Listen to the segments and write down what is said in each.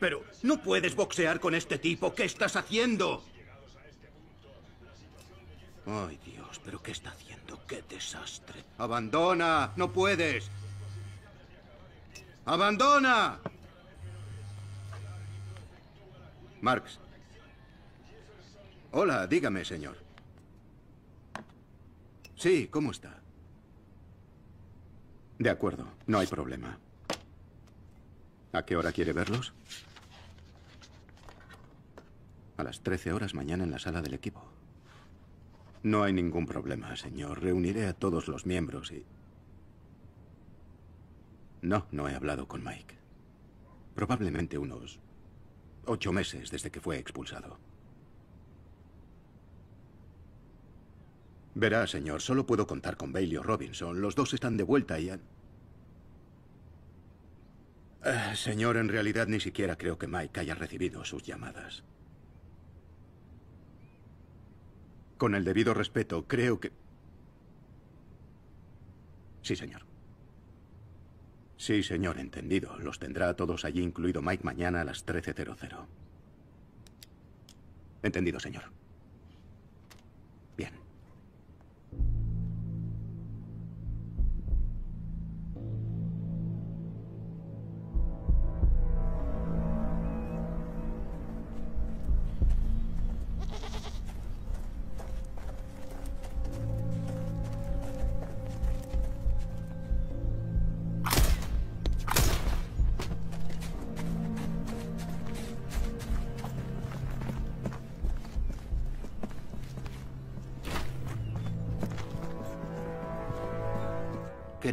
Pero no puedes boxear con este tipo. ¿Qué estás haciendo? Ay, Dios, pero ¿qué está haciendo? ¡Qué desastre! ¡Abandona! ¡No puedes! ¡Abandona! Marx. Hola, dígame, señor. Sí, ¿cómo está? De acuerdo, no hay problema. ¿A qué hora quiere verlos? A las 13 horas mañana en la sala del equipo. No hay ningún problema, señor. Reuniré a todos los miembros y... No, no he hablado con Mike. Probablemente unos ocho meses desde que fue expulsado. Verá, señor, solo puedo contar con Bailey o Robinson. Los dos están de vuelta y han... Eh, señor, en realidad ni siquiera creo que Mike haya recibido sus llamadas. Con el debido respeto, creo que... Sí, señor. Sí, señor, entendido. Los tendrá a todos allí, incluido Mike, mañana a las 13.00. Entendido, señor.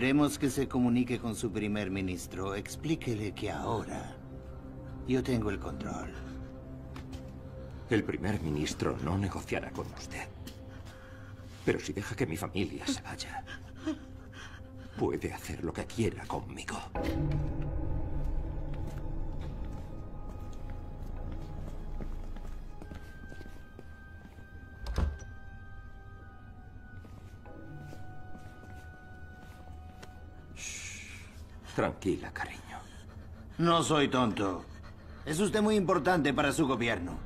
Queremos que se comunique con su primer ministro. Explíquele que ahora yo tengo el control. El primer ministro no negociará con usted. Pero si deja que mi familia se vaya, puede hacer lo que quiera conmigo. Tranquila, cariño. No soy tonto. Es usted muy importante para su gobierno.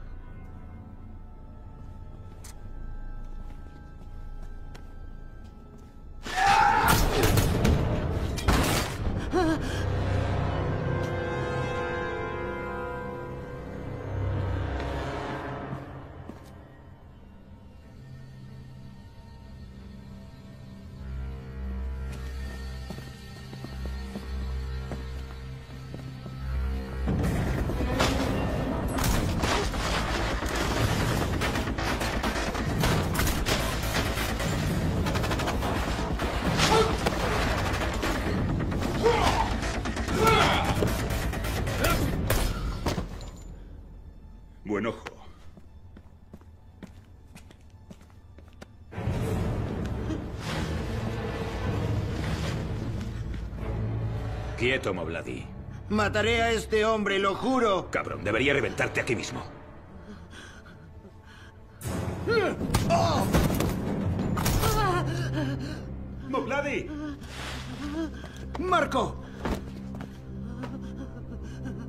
Mobladi. Mataré a este hombre, lo juro. Cabrón, debería reventarte aquí mismo. ¡Mobladi! ¡Marco!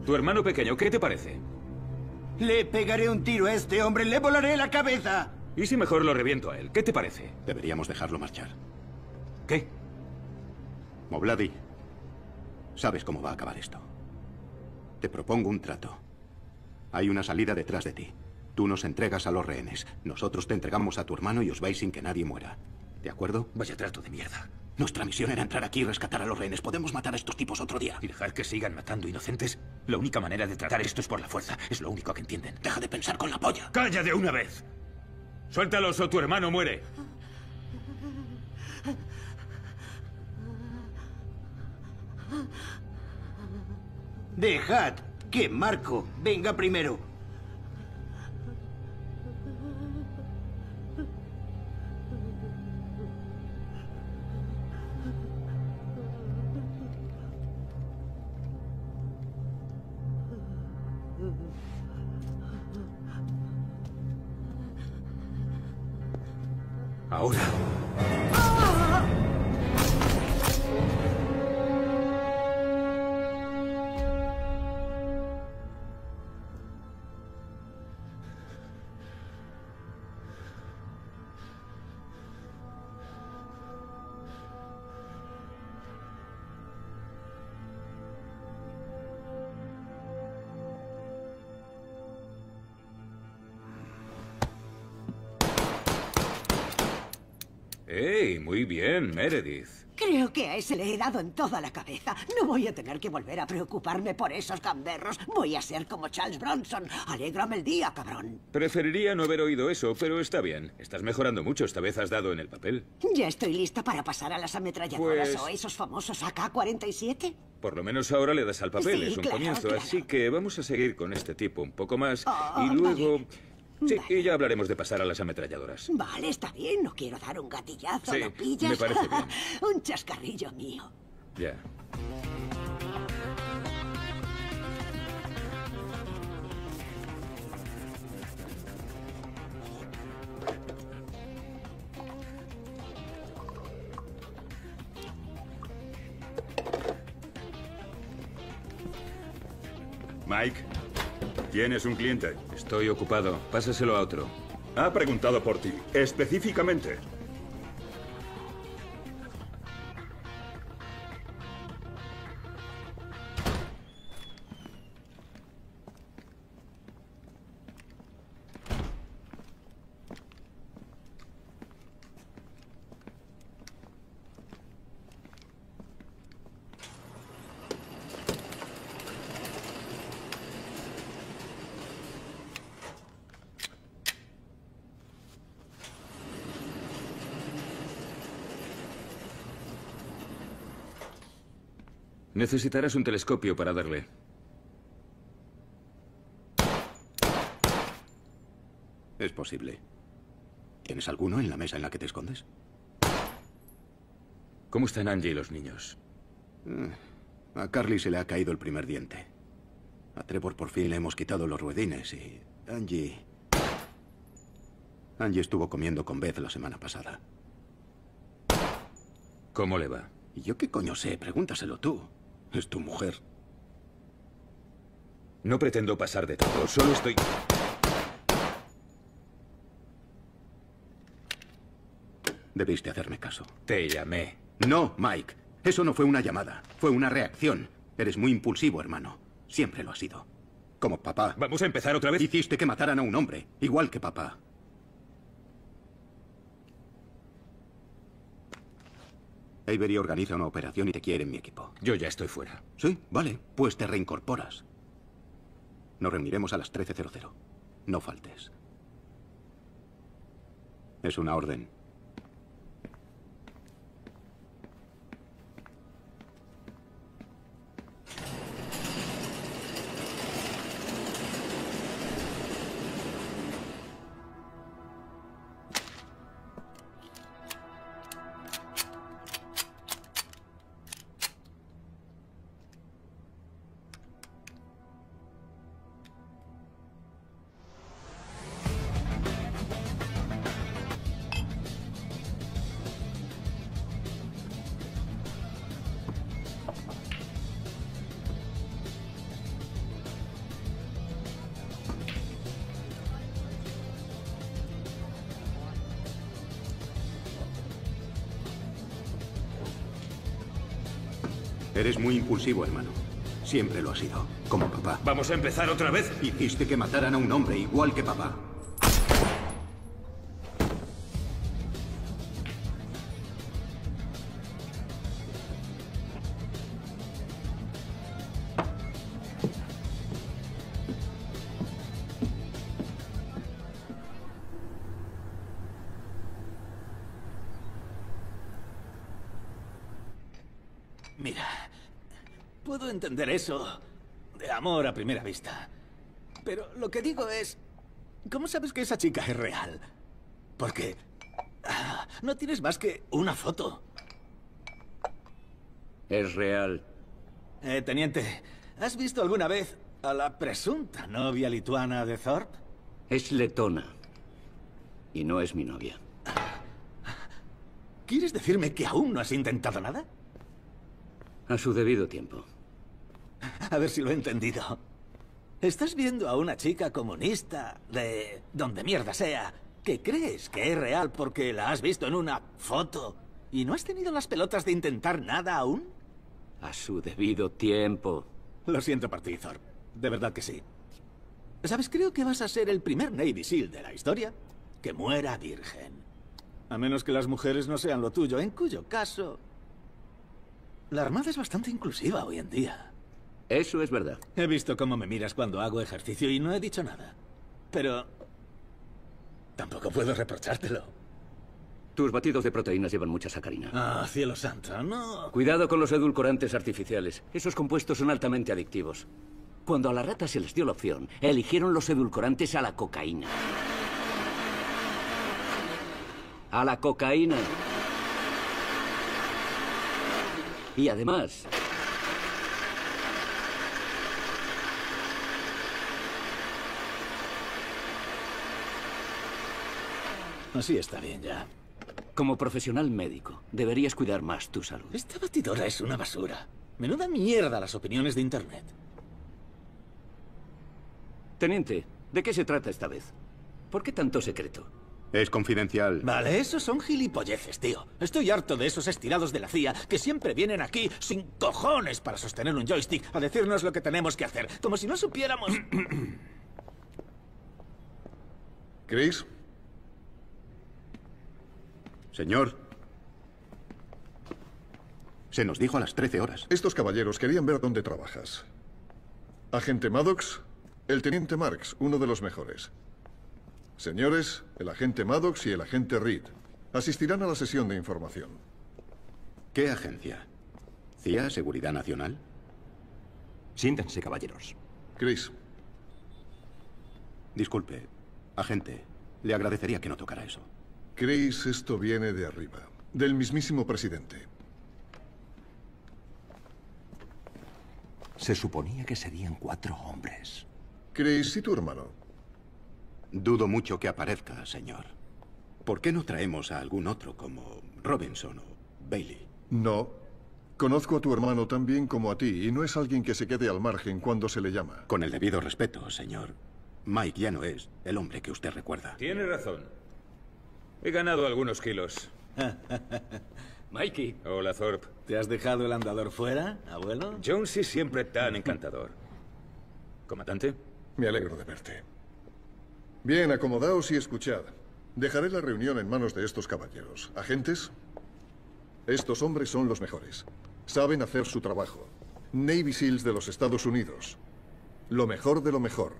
Tu hermano pequeño, ¿qué te parece? Le pegaré un tiro a este hombre, le volaré la cabeza. ¿Y si mejor lo reviento a él? ¿Qué te parece? Deberíamos dejarlo marchar. ¿Qué? Mobladi, sabes cómo va a acabar esto. Te propongo un trato. Hay una salida detrás de ti. Tú nos entregas a los rehenes. Nosotros te entregamos a tu hermano y os vais sin que nadie muera. ¿De acuerdo? Vaya trato de mierda. Nuestra misión era entrar aquí y rescatar a los rehenes. Podemos matar a estos tipos otro día. ¿Y dejar que sigan matando inocentes? La única manera de tratar esto es por la fuerza. Es lo único que entienden. Deja de pensar con la polla. ¡Calla de una vez! Suéltalos o tu hermano muere. Dejad que Marco venga primero. Ahora. Meredith. Creo que a ese le he dado en toda la cabeza. No voy a tener que volver a preocuparme por esos gamberros. Voy a ser como Charles Bronson. Alégrame el día, cabrón. Preferiría no haber oído eso, pero está bien. Estás mejorando mucho. Esta vez has dado en el papel. Ya estoy lista para pasar a las ametralladoras Pues- o esos famosos AK-47. Por lo menos ahora le das al papel. Sí, es un claro, comienzo. claro. Así que vamos a seguir con este tipo un poco más. Ah, y luego... vale. Sí, Vale. y ya hablaremos de pasar a las ametralladoras. Vale, está bien. No quiero dar un gatillazo. Sí, ¿Lo pillas? me parece bien. un chascarrillo mío. Ya. Mike, tienes un cliente. Estoy ocupado. Pásaselo a otro. Ha preguntado por ti, específicamente. Necesitarás un telescopio para darle. Es posible. ¿Tienes alguno en la mesa en la que te escondes? ¿Cómo están Angie y los niños? A Carly se le ha caído el primer diente. A Trevor por fin le hemos quitado los ruedines y Angie... Angie estuvo comiendo con Beth la semana pasada. ¿Cómo le va? ¿Y yo qué coño sé? Pregúntaselo tú. Es tu mujer. No pretendo pasar de todo, solo estoy... Debiste hacerme caso. Te llamé. No, Mike. Eso no fue una llamada. Fue una reacción. Eres muy impulsivo, hermano. Siempre lo has sido. Como papá. ¿Vamos a empezar otra vez? Hiciste que mataran a un hombre, igual que papá. Avery organiza una operación y te quiere en mi equipo. Yo ya estoy fuera. Sí, vale, pues te reincorporas. Nos reuniremos a las 13.00. No faltes. Es una orden. Muy impulsivo, hermano. Siempre lo has sido, como papá. ¿Vamos a empezar otra vez? Hiciste que mataran a un hombre igual que papá. Puedo entender eso de amor a primera vista. Pero lo que digo es, ¿cómo sabes que esa chica es real? Porque ah, no tienes más que una foto. Es real. Eh, teniente, ¿has visto alguna vez a la presunta novia lituana de Thorpe? Es letona. Y no es mi novia. ¿Quieres decirme que aún no has intentado nada? A su debido tiempo. A ver si lo he entendido. Estás viendo a una chica comunista de donde mierda sea, que crees que es real porque la has visto en una foto y no has tenido las pelotas de intentar nada aún. A su debido tiempo. Lo siento por ti, Thorpe. De verdad que sí. ¿Sabes? Creo que vas a ser el primer Navy SEAL de la historia que muera virgen. A menos que las mujeres no sean lo tuyo, en cuyo caso... La Armada es bastante inclusiva hoy en día. Eso es verdad. He visto cómo me miras cuando hago ejercicio y no he dicho nada. Pero... Tampoco puedo reprochártelo. Tus batidos de proteínas llevan mucha sacarina. Ah, cielo santo, no. Cuidado con los edulcorantes artificiales. Esos compuestos son altamente adictivos. Cuando a las ratas se les dio la opción, eligieron los edulcorantes a la cocaína. A la cocaína. Y además, Así está bien ya. como profesional médico, deberías cuidar más tu salud. Esta batidora es una basura. Menuda mierda las opiniones de Internet. Teniente, ¿de qué se trata esta vez? ¿Por qué tanto secreto? Es confidencial. Vale, esos son gilipolleces, tío. Estoy harto de esos estirados de la CIA que siempre vienen aquí sin cojones para sostener un joystick a decirnos lo que tenemos que hacer. Como si no supiéramos... Chris, Señor. Se nos dijo a las 13 horas. estos caballeros querían ver dónde trabajas. Agente Maddox, el teniente Marks, uno de los mejores. Señores, el agente Maddox y el agente Reed asistirán a la sesión de información. ¿Qué agencia? ¿CIA Seguridad Nacional? Siéntense, caballeros. Chris, Disculpe, agente. Le agradecería que no tocara eso. Chris, esto viene de arriba, del mismísimo presidente. Se suponía que serían cuatro hombres. Chris, ¿y tu hermano? Dudo mucho que aparezca, señor. ¿Por qué no traemos a algún otro como Robinson o Bailey? No. Conozco a tu hermano tan bien como a ti y no es alguien que se quede al margen cuando se le llama. Con el debido respeto, señor. Mike ya no es el hombre que usted recuerda. Tiene razón. He ganado algunos kilos. Mikey, Hola, Thorpe. ¿Te has dejado el andador fuera, abuelo? Jonesy siempre tan encantador. ¿Comandante? Me alegro de verte. Bien, acomodaos y escuchad. Dejaré la reunión en manos de estos caballeros. ¿Agentes? Estos hombres son los mejores. Saben hacer su trabajo. Navy SEALs de los Estados Unidos. Lo mejor de lo mejor.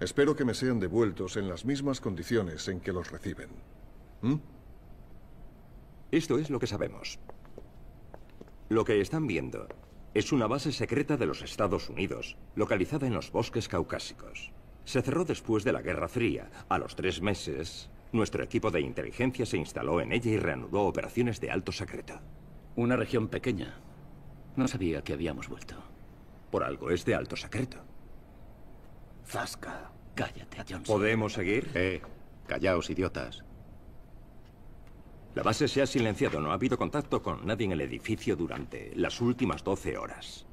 Espero que me sean devueltos en las mismas condiciones en que los reciben. ¿Mm? Esto es lo que sabemos. Lo que están viendo es una base secreta de los Estados Unidos, localizada en los bosques caucásicos. Se cerró después de la Guerra Fría. A los tres meses, nuestro equipo de inteligencia se instaló en ella y reanudó operaciones de alto secreto. una región pequeña. No sabía que habíamos vuelto. Por algo es de alto secreto. Zasca. Cállate, Johnson. ¿Podemos seguir? Eh, callaos, idiotas. La base se ha silenciado. No ha habido contacto con nadie en el edificio durante las últimas 12 horas.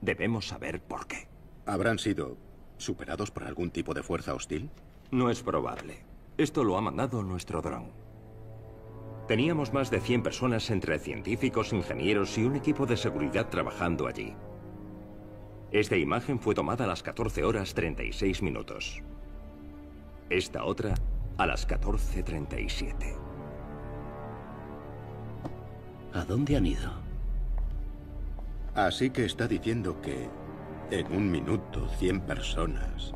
Debemos saber por qué. ¿Habrán sido superados por algún tipo de fuerza hostil? No es probable. Esto lo ha mandado nuestro dron. Teníamos más de 100 personas entre científicos, ingenieros y un equipo de seguridad trabajando allí. Esta imagen fue tomada a las 14 horas 36 minutos. Esta otra a las 14.37. ¿A dónde han ido? Así que está diciendo que en un minuto 100 personas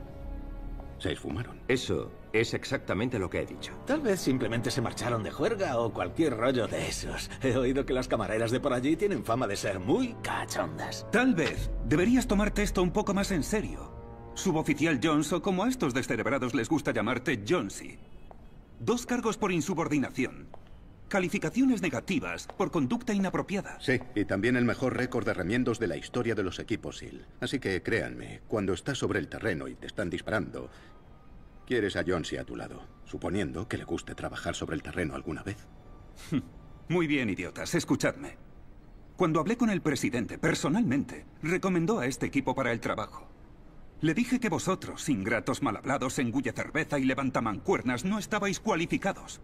se esfumaron. Eso es exactamente lo que he dicho. Tal vez simplemente se marcharon de juerga o cualquier rollo de esos. He oído que las camareras de por allí tienen fama de ser muy cachondas. Tal vez deberías tomarte esto un poco más en serio. Suboficial Jones o como a estos descerebrados les gusta llamarte Jonesy. Dos cargos por insubordinación. Calificaciones negativas por conducta inapropiada. Sí, y también el mejor récord de remiendos de la historia de los equipos SEAL. Así que créanme, cuando estás sobre el terreno y te están disparando, quieres a Jonesy a tu lado, suponiendo que le guste trabajar sobre el terreno alguna vez. Muy bien, idiotas, escuchadme. Cuando hablé con el presidente, personalmente, recomendó a este equipo para el trabajo. Le dije que vosotros, ingratos mal hablados, engulle cerveza y levantamancuernas, no estabais cualificados.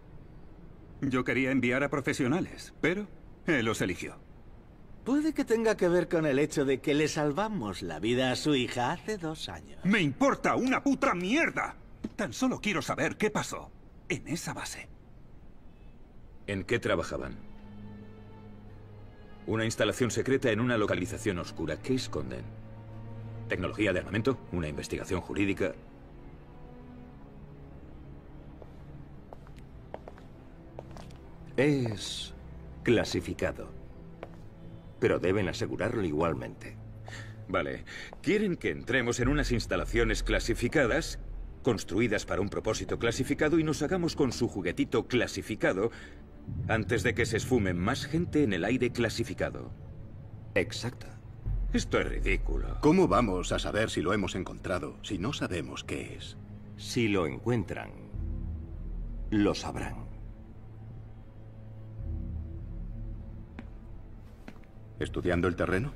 Yo quería enviar a profesionales, pero él os eligió. Puede que tenga que ver con el hecho de que le salvamos la vida a su hija hace dos años. ¡Me importa una puta mierda! Tan solo quiero saber qué pasó en esa base. ¿En qué trabajaban? Una instalación secreta en una localización oscura. ¿Qué esconden? ¿Tecnología de armamento? ¿Una investigación jurídica? Es clasificado. Pero deben asegurarlo igualmente. Vale. Quieren que entremos en unas instalaciones clasificadas, construidas para un propósito clasificado, y nos hagamos con su juguetito clasificado antes de que se esfume más gente en el aire clasificado. Exacto. Esto es ridículo. ¿Cómo vamos a saber si lo hemos encontrado si no sabemos qué es? Si lo encuentran, lo sabrán. ¿Estudiando el terreno?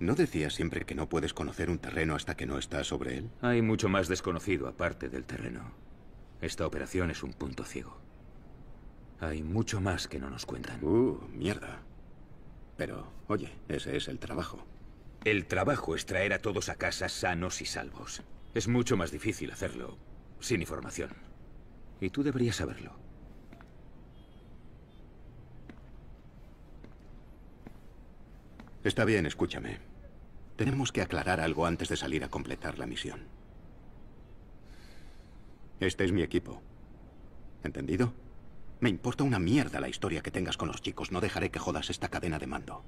¿No decías siempre que no puedes conocer un terreno hasta que no estás sobre él? Hay mucho más desconocido aparte del terreno. Esta operación es un punto ciego. Hay mucho más que no nos cuentan. Uh, mierda. Pero, oye, ese es el trabajo. El trabajo es traer a todos a casa sanos y salvos. Es mucho más difícil hacerlo sin información. Y tú deberías saberlo. Está bien, escúchame. Tenemos que aclarar algo antes de salir a completar la misión. Este es mi equipo. ¿Entendido? Me importa una mierda la historia que tengas con los chicos. No dejaré que jodas esta cadena de mando.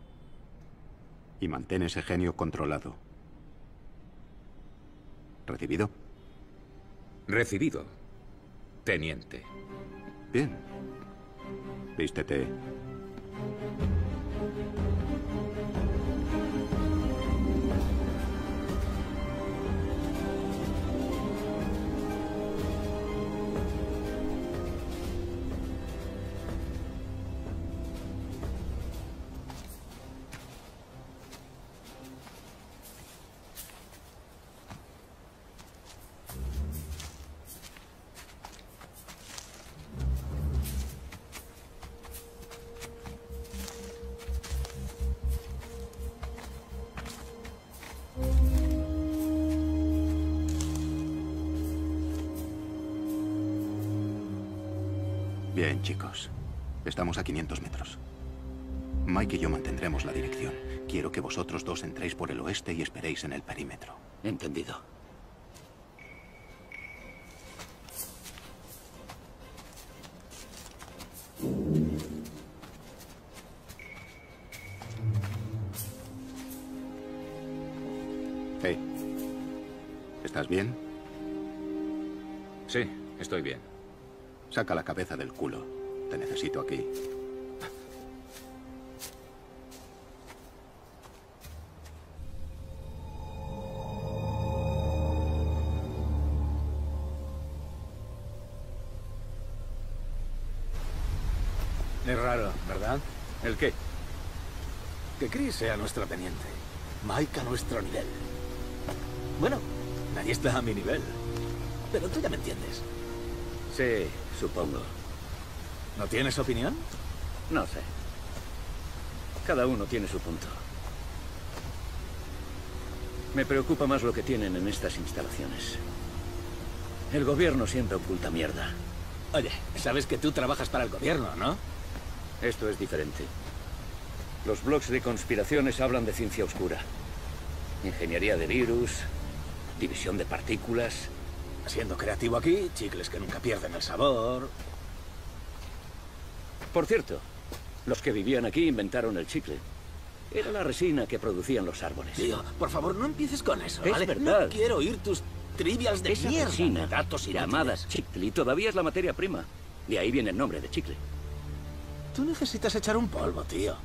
Y mantén ese genio controlado. ¿Recibido? Recibido. Teniente. Bien. Vístete. Bien, chicos. Estamos a 500 metros. Mike y yo mantendremos la dirección. Quiero que vosotros dos entréis por el oeste y esperéis en el perímetro. Entendido. Saca la cabeza del culo. Te necesito aquí. Es raro, ¿verdad? ¿El qué? Que Chris sea nuestro teniente. Mike a nuestro nivel. Bueno, nadie está a mi nivel. Pero tú ya me entiendes. Sí, supongo. ¿No tienes opinión? No sé. Cada uno tiene su punto. Me preocupa más lo que tienen en estas instalaciones. El gobierno siempre oculta mierda. Oye, sabes que tú trabajas para el gobierno, ¿no? Esto es diferente. Los blogs de conspiraciones hablan de ciencia oscura. Ingeniería de virus, división de partículas. Siendo creativo aquí, chicles que nunca pierden el sabor. Por cierto, los que vivían aquí inventaron el chicle. Era la resina que producían los árboles. Tío, por favor, no empieces con eso, Es ¿vale? verdad. No quiero oír tus trivias de Esa mierda, resina, datos llamada inútiles. chicle, todavía es la materia prima. De ahí viene el nombre de chicle. Tú necesitas echar un polvo, tío.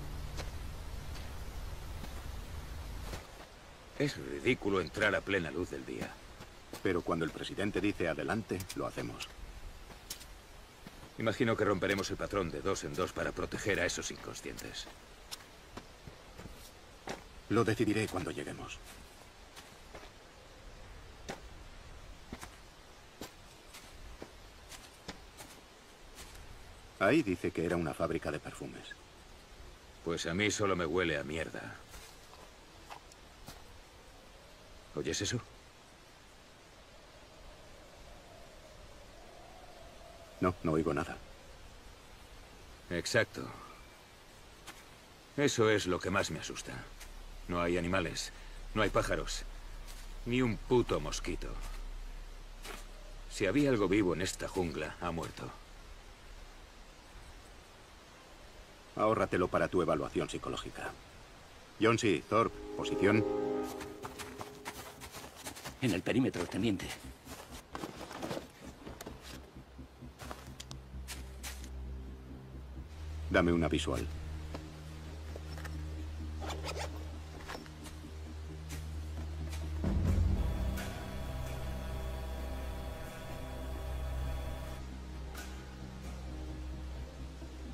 Es ridículo entrar a plena luz del día. Pero cuando el presidente dice adelante, lo hacemos. Imagino que romperemos el patrón de dos en dos para proteger a esos inconscientes. Lo decidiré cuando lleguemos. Ahí dice que era una fábrica de perfumes. Pues a mí solo me huele a mierda. ¿Oyes eso? No, no oigo nada. Exacto. Eso es lo que más me asusta. No hay animales, no hay pájaros, ni un puto mosquito. Si había algo vivo en esta jungla, ha muerto. Ahórratelo para tu evaluación psicológica. Johnsy, Thorpe, posición. En el perímetro, teniente. Dame una visual.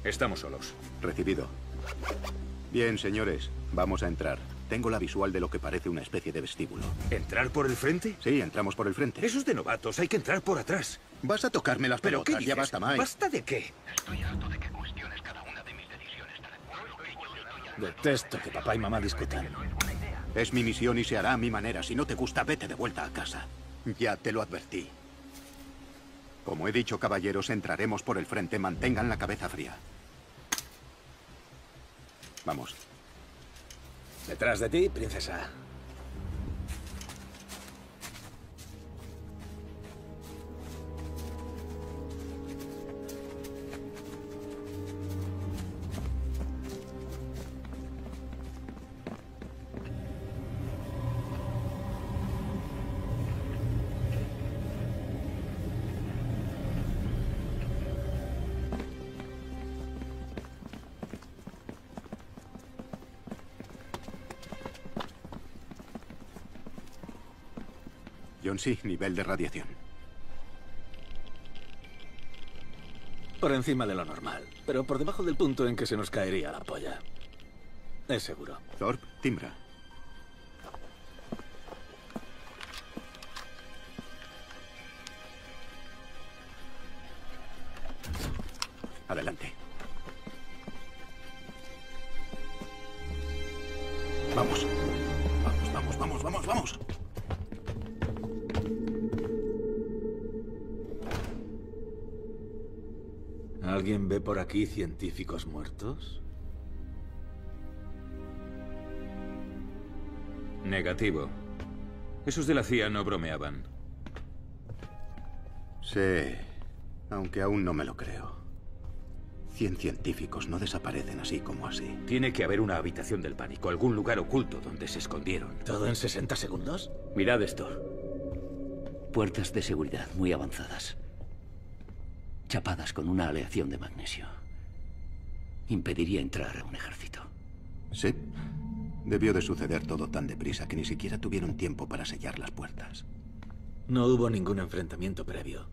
Estamos solos. Recibido. Bien, señores, vamos a entrar. Tengo la visual de lo que parece una especie de vestíbulo. ¿Entrar por el frente? Sí, entramos por el frente. Eso es de novatos, hay que entrar por atrás. Vas a tocarme las ¿Pero pelotas, qué ya basta, Mike. ¿Basta de qué? Detesto que papá y mamá discutan. Es mi misión y se hará a mi manera. Si no te gusta, vete de vuelta a casa. Ya te lo advertí. Como he dicho, caballeros, entraremos por el frente. Mantengan la cabeza fría. Vamos. Detrás de ti, princesa. Sí, nivel de radiación. Por encima de lo normal, pero por debajo del punto en que se nos caería la polla. Es seguro. Thorpe, timbra. Aquí científicos muertos? Negativo. Esos de la CIA no bromeaban. Sí, aunque aún no me lo creo. Cien científicos no desaparecen así como así. Tiene que haber una habitación del pánico, algún lugar oculto donde se escondieron. ¿Todo en 60 segundos? Mirad esto. Puertas de seguridad muy avanzadas. Chapadas con una aleación de magnesio. Impediría entrar a un ejército. Sí. Debió de suceder todo tan deprisa que ni siquiera tuvieron tiempo para sellar las puertas. No hubo ningún enfrentamiento previo.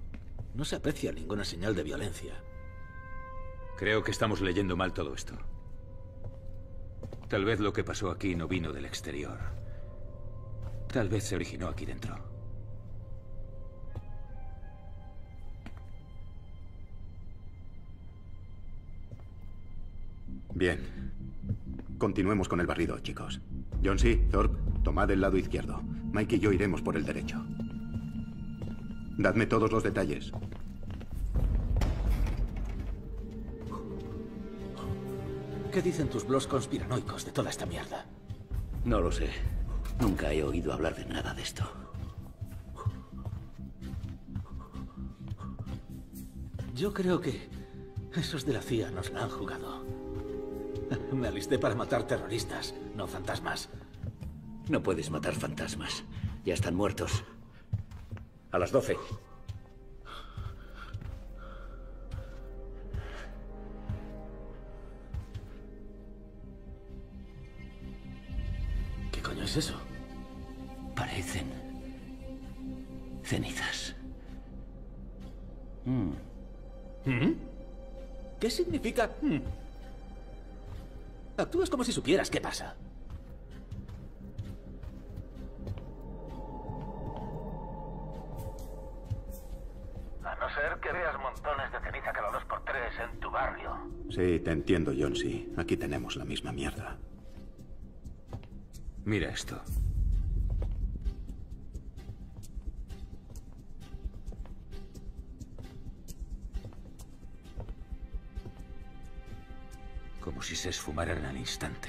No se aprecia ninguna señal de violencia. Creo que estamos leyendo mal todo esto. Tal vez lo que pasó aquí no vino del exterior. Tal vez se originó aquí dentro. Bien. Continuemos con el barrido, chicos. John C., Thorpe, tomad el lado izquierdo. Mike y yo iremos por el derecho. Dadme todos los detalles. ¿Qué dicen tus blogs conspiranoicos de toda esta mierda? No lo sé. Nunca he oído hablar de nada de esto. Yo creo que esos de la CIA nos la han jugado. Me alisté para matar terroristas, no fantasmas. No puedes matar fantasmas. Ya están muertos. A las 12. ¿Qué coño es eso? Parecen cenizas. Mm. ¿Mm? ¿Qué significa? mm? Actúas como si supieras qué pasa. A no ser que veas montones de ceniza cada dos por tres en tu barrio. Sí, te entiendo, John C. Aquí tenemos la misma mierda. Mira esto. Se esfumaran al instante.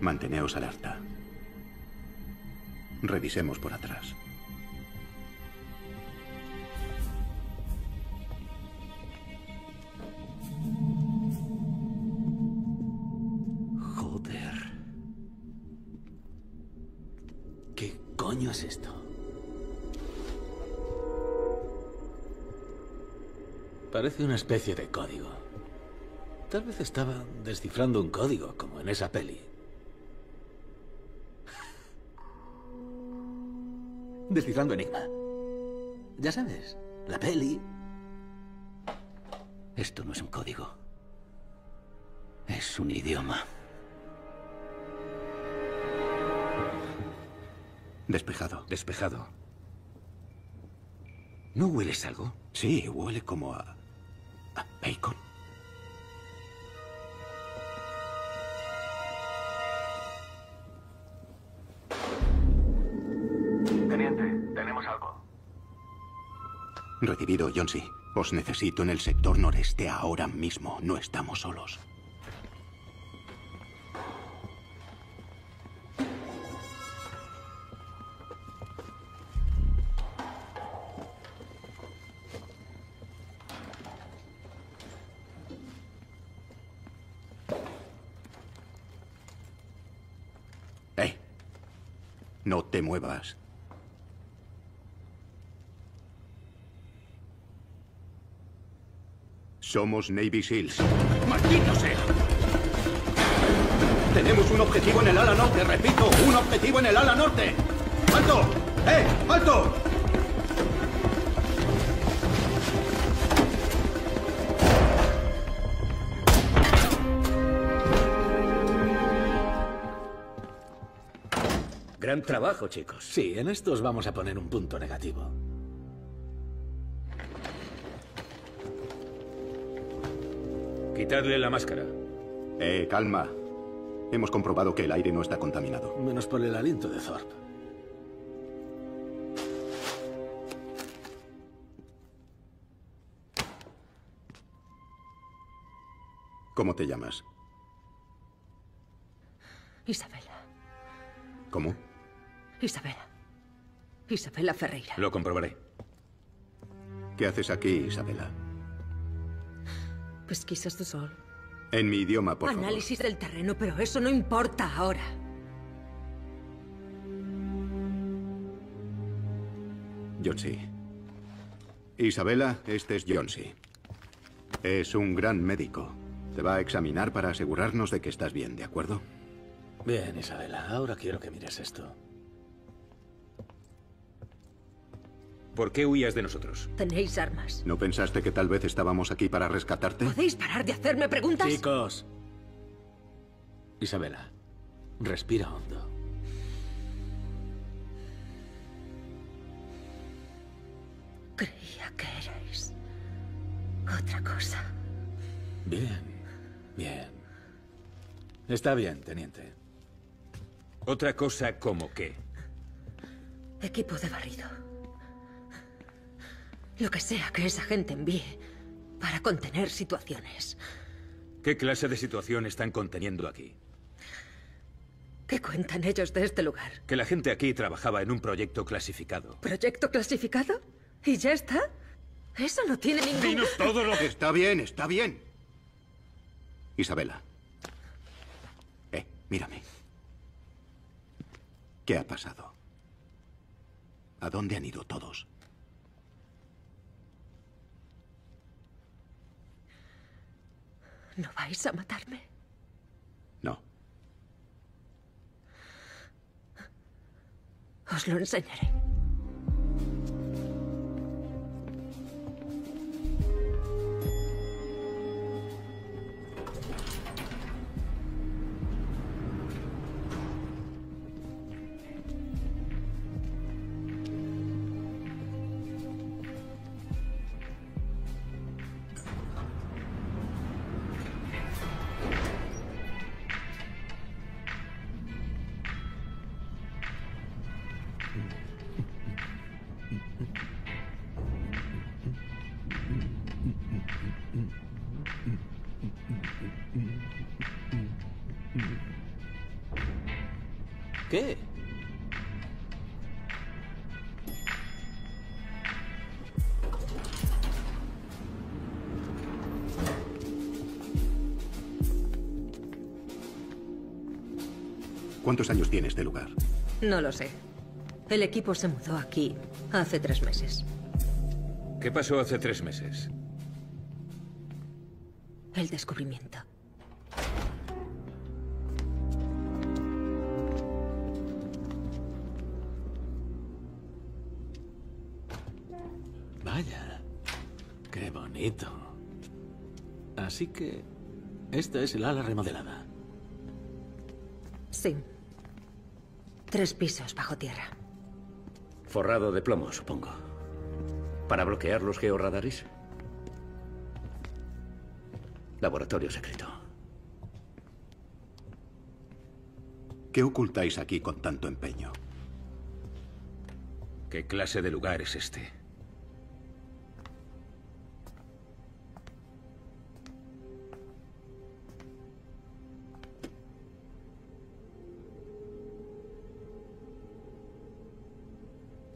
Manteneos alerta. Revisemos por atrás. Joder. ¿Qué coño es esto? Parece una especie de código. Tal vez estaba descifrando un código, como en esa peli. Descifrando enigma. Ya sabes, la peli. Esto no es un código. Es un idioma. Despejado. Despejado. ¿No hueles algo? Sí, huele como a... bacon. Teniente, tenemos algo. Recibido, Johnsy. Os necesito en el sector noreste ahora mismo. No estamos solos. Somos Navy SEALs. ¡Maldito sea! Tenemos un objetivo en el ala norte, repito, un objetivo en el ala norte. ¡Alto! ¡Eh! ¡Alto! Gran trabajo, chicos. Sí, en estos vamos a poner un punto negativo. Quitadle la máscara. Eh, calma. Hemos comprobado que el aire no está contaminado. Menos por el aliento de Thorpe. ¿Cómo te llamas? Isabela. ¿Cómo? Isabela. Isabela Ferreira. Lo comprobaré. ¿Qué haces aquí, Isabela? Pesquisas de sol. En mi idioma, por favor. Análisis del terreno, pero eso no importa ahora. Johnsy. Isabela, este es Johnsy. Es un gran médico. Te va a examinar para asegurarnos de que estás bien, ¿de acuerdo? Bien, Isabela, ahora quiero que mires esto. ¿Por qué huías de nosotros? Tenéis armas. ¿No pensaste que tal vez estábamos aquí para rescatarte? ¿Podéis parar de hacerme preguntas? Chicos. Isabela, respira hondo. Creía que erais otra cosa. Bien, bien. Está bien, teniente. ¿Otra cosa como qué? Equipo de barrido. Lo que sea que esa gente envíe para contener situaciones. ¿Qué clase de situación están conteniendo aquí? ¿Qué cuentan ellos de este lugar? Que la gente aquí trabajaba en un proyecto clasificado. ¿Proyecto clasificado? ¿Y ya está? Eso no tiene ningún... Dinos todo lo que... Está bien, está bien. Isabela. Eh, mírame. ¿Qué ha pasado? ¿A dónde han ido todos? ¿No vais a matarme? No. Os lo enseñaré. ¿Cuántos años tiene este lugar? No lo sé. El equipo se mudó aquí hace tres meses. ¿Qué pasó hace tres meses? El descubrimiento. Vaya, qué bonito. Así que esta es el ala remodelada. Sí. Tres pisos bajo tierra. Forrado de plomo, supongo. ¿Para bloquear los georradares? Laboratorio secreto. ¿Qué ocultáis aquí con tanto empeño? ¿Qué clase de lugar es este?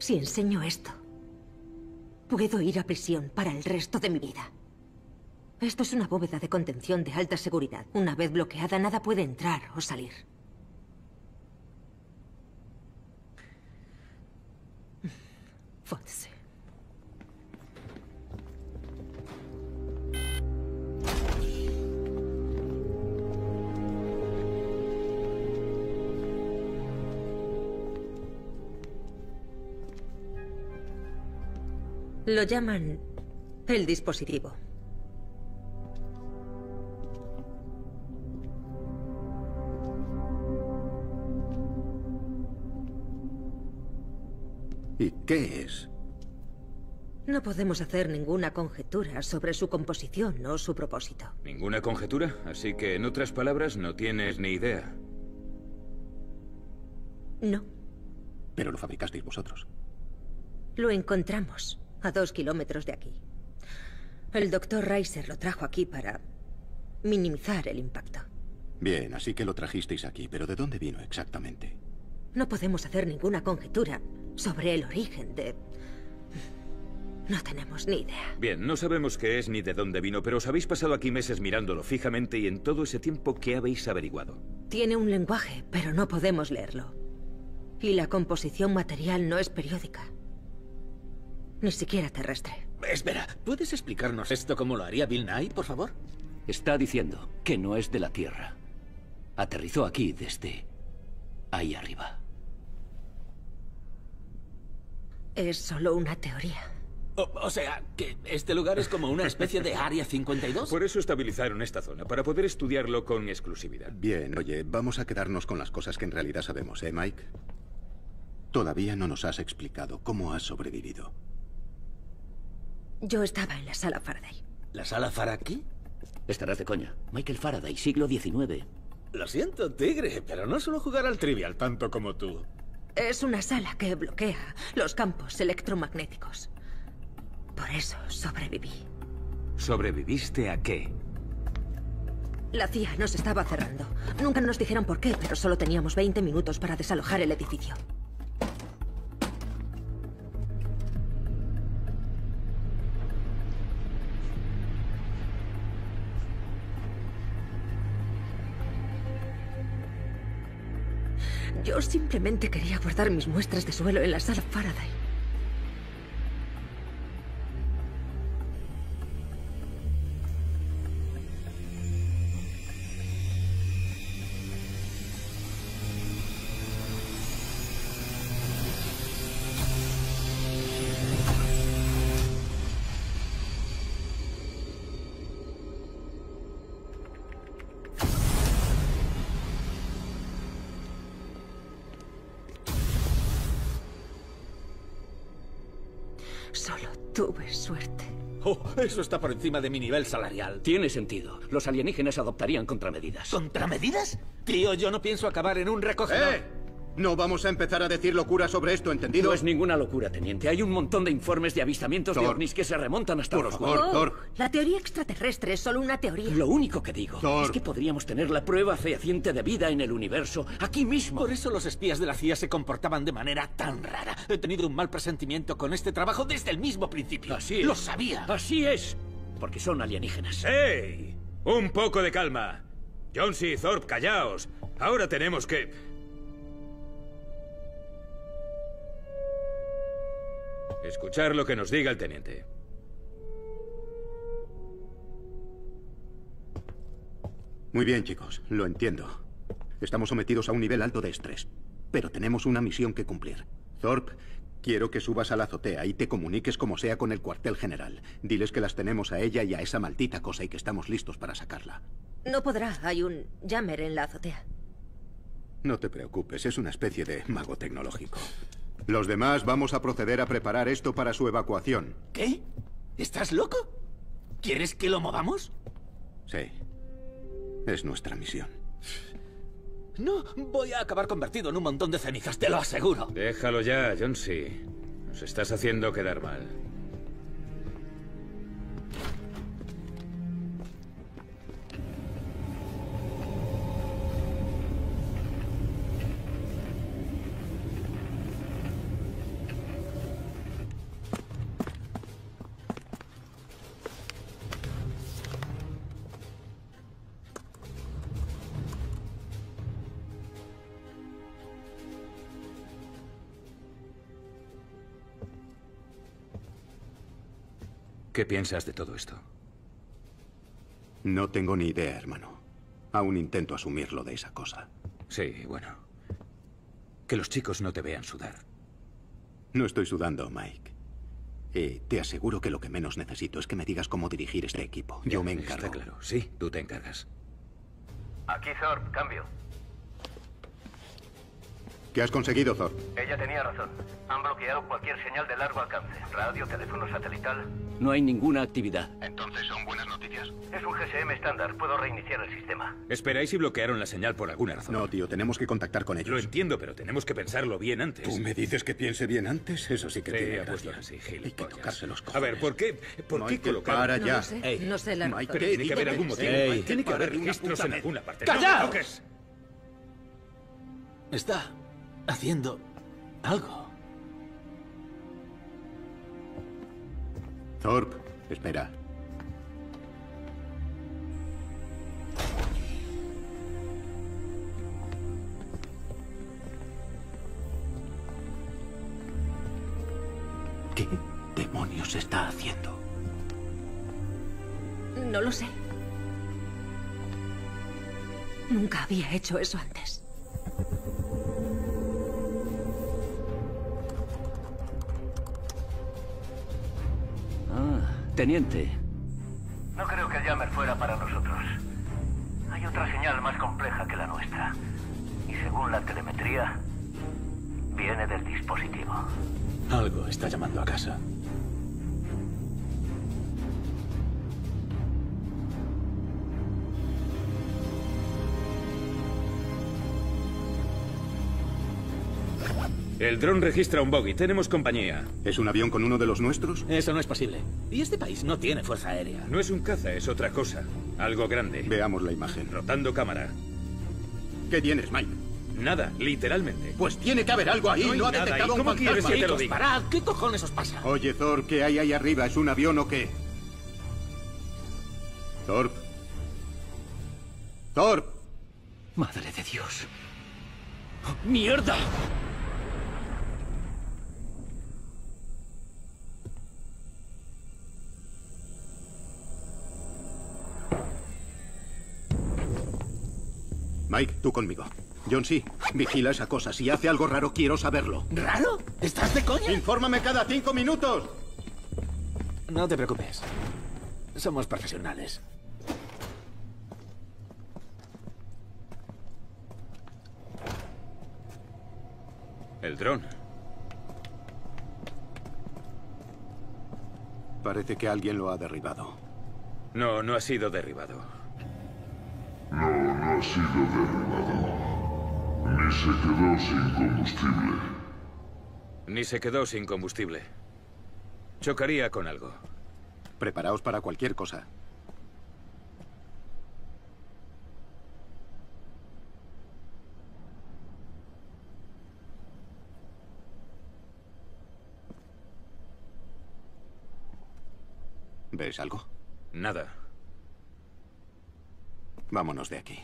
Si enseño esto, puedo ir a prisión para el resto de mi vida. Esto es una bóveda de contención de alta seguridad. Una vez bloqueada, nada puede entrar o salir. Fótese. Lo llaman el dispositivo. ¿Y qué es? No podemos hacer ninguna conjetura sobre su composición o su propósito. ¿Ninguna conjetura? Así que, en otras palabras, no tienes ni idea. No. Pero lo fabricasteis vosotros. Lo encontramos a dos kilómetros de aquí. El doctor Reiser lo trajo aquí para minimizar el impacto. Bien, así que lo trajisteis aquí, pero ¿de dónde vino exactamente? No podemos hacer ninguna conjetura sobre el origen de... No tenemos ni idea. Bien, no sabemos qué es ni de dónde vino, pero os habéis pasado aquí meses mirándolo fijamente y en todo ese tiempo, ¿qué habéis averiguado? Tiene un lenguaje, pero no podemos leerlo. Y la composición material no es periódica. Ni siquiera terrestre. Espera, ¿puedes explicarnos esto como lo haría Bill Nye, por favor? Está diciendo que no es de la Tierra. Aterrizó aquí desde ahí arriba. Es solo una teoría. O, o, sea, que este lugar es como una especie de Área 52. Por eso estabilizaron esta zona, para poder estudiarlo con exclusividad. Bien, oye, vamos a quedarnos con las cosas que en realidad sabemos, ¿eh, Mike? Todavía no nos has explicado cómo has sobrevivido. Yo estaba en la sala Faraday. ¿La sala Faraday? Estarás de coña. Michael Faraday, siglo XIX. Lo siento, tigre, pero no suelo jugar al trivial tanto como tú. Es una sala que bloquea los campos electromagnéticos. Por eso sobreviví. ¿Sobreviviste a qué? La CIA nos estaba cerrando. Nunca nos dijeron por qué, pero solo teníamos 20 minutos para desalojar el edificio. Simplemente quería guardar mis muestras de suelo en la sala Faraday. Eso está por encima de mi nivel salarial. Tiene sentido. Los alienígenas adoptarían contramedidas. ¿Contramedidas? Tío, yo no pienso acabar en un recogedor. ¡Eh! No vamos a empezar a decir locuras sobre esto, ¿entendido? No es ninguna locura, teniente. Hay un montón de informes de avistamientos de ovnis que se remontan hasta Por los favor, Oh, Thor. La teoría extraterrestre es solo una teoría. Lo único que digo Thor. es que podríamos tener la prueba fehaciente de vida en el universo aquí mismo. Por eso los espías de la CIA se comportaban de manera tan rara. He tenido un mal presentimiento con este trabajo desde el mismo principio. Así es. Lo sabía. Así es. Porque son alienígenas. ¡Ey! Un poco de calma. Jonesy y Thorpe, callaos. Ahora tenemos que... Escuchar lo que nos diga el teniente. Muy bien, chicos, lo entiendo. Estamos sometidos a un nivel alto de estrés, pero tenemos una misión que cumplir. Thorpe, quiero que subas a la azotea y te comuniques como sea con el cuartel general. Diles que las tenemos a ella y a esa maldita cosa y que estamos listos para sacarla. No podrá. Hay un jammer en la azotea. No te preocupes, es una especie de mago tecnológico. Los demás vamos a proceder a preparar esto para su evacuación. ¿Qué? ¿Estás loco? ¿Quieres que lo movamos? Sí. Es nuestra misión. No, voy a acabar convertido en un montón de cenizas, te lo aseguro. Déjalo ya, Jonesy. Nos estás haciendo quedar mal. ¿Qué piensas de todo esto? No tengo ni idea, hermano. Aún intento asumirlo de esa cosa. Sí, bueno. Que los chicos no te vean sudar. No estoy sudando, Mike. Y te aseguro que lo que menos necesito es que me digas cómo dirigir este equipo. Yo Ya, me encargo. Está claro. Sí, tú te encargas. Aquí Thorpe, cambio. ¿Qué has conseguido, Thor? Ella tenía razón. Han bloqueado cualquier señal de largo alcance. Radio, teléfono satelital. No hay ninguna actividad. Entonces son buenas noticias. Es un GSM estándar. Puedo reiniciar el sistema. Esperáis y bloquearon la señal por alguna razón. No, tío, tenemos que contactar con ellos. Lo entiendo, pero tenemos que pensarlo bien antes. ¿Tú me dices que piense bien antes? Eso sí que Sí, tiene apuesto gracia. que sí, Hay que tocarse los A cojones. ver, ¿por qué, por qué Michael, colocar... para No ya. lo sé. Ey, no sé la Michael, razón. Tiene que haber algún motivo. Ey, Tiene que haber registros en alguna parte. ¡Callaos! ¡No! Está haciendo algo. Thorpe, espera. ¿Qué demonios está haciendo? No lo sé. Nunca había hecho eso antes. Teniente. No creo que el jammer fuera para nosotros. Hay otra señal más compleja que la nuestra. Y según la telemetría, viene del dispositivo. Algo está llamando a casa. El dron registra un bogey. Tenemos compañía. ¿Es un avión con uno de los nuestros? Eso no es posible. Y este país no tiene fuerza aérea. No es un caza, es otra cosa. Algo grande. Veamos la imagen. Rotando cámara. ¿Qué tienes, Mike? Nada, literalmente. Pues tiene que haber algo ahí. No hay No, ha nada detectado un ¿Cómo quieres fantasma. que te lo diga? parad. ¿Qué cojones os pasa? Oye, Thor, ¿qué hay ahí arriba? ¿Es un avión o qué? Thorpe. Thorpe. Madre de Dios. ¡Mierda! Mike, tú conmigo. John, sí. Vigila esa cosa. Si hace algo raro, quiero saberlo. ¿Raro? ¿Estás de coña? ¡Infórmame cada cinco minutos! No te preocupes. Somos profesionales. El dron. Parece que alguien lo ha derribado. No, no ha sido derribado. Ha sido derribado. Ni se quedó sin combustible. Ni se quedó sin combustible. Chocaría con algo. Preparaos para cualquier cosa. ¿Ves algo? Nada. Vámonos de aquí.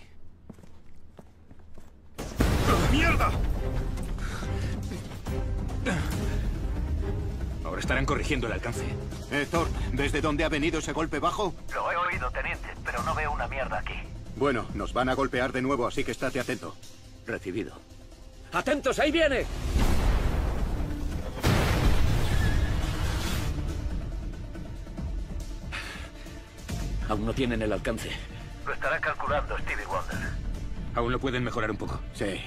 ¡Mierda! Ahora estarán corrigiendo el alcance. Eh, Thor, ¿ves de dónde ha venido ese golpe bajo? Lo he oído, teniente, pero no veo una mierda aquí. Bueno, nos van a golpear de nuevo, así que estate atento. Recibido. ¡Atentos! ¡Ahí viene! Aún no tienen el alcance. Lo estará calculando Stevie Wonder. ¿Aún lo pueden mejorar un poco? Sí.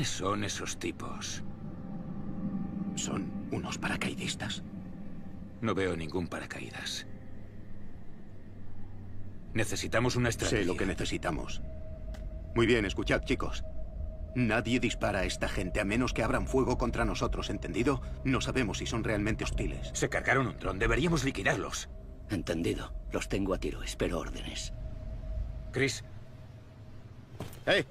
¿Quiénes son esos tipos? Son unos paracaidistas. No veo ningún paracaídas. Necesitamos una estrategia. Sé lo que necesitamos. Muy bien, escuchad, chicos. Nadie dispara a esta gente a menos que abran fuego contra nosotros, ¿entendido? No sabemos si son realmente hostiles. Se cargaron un dron. Deberíamos liquidarlos. Entendido. Los tengo a tiro. Espero órdenes. Chris. ¡Eh!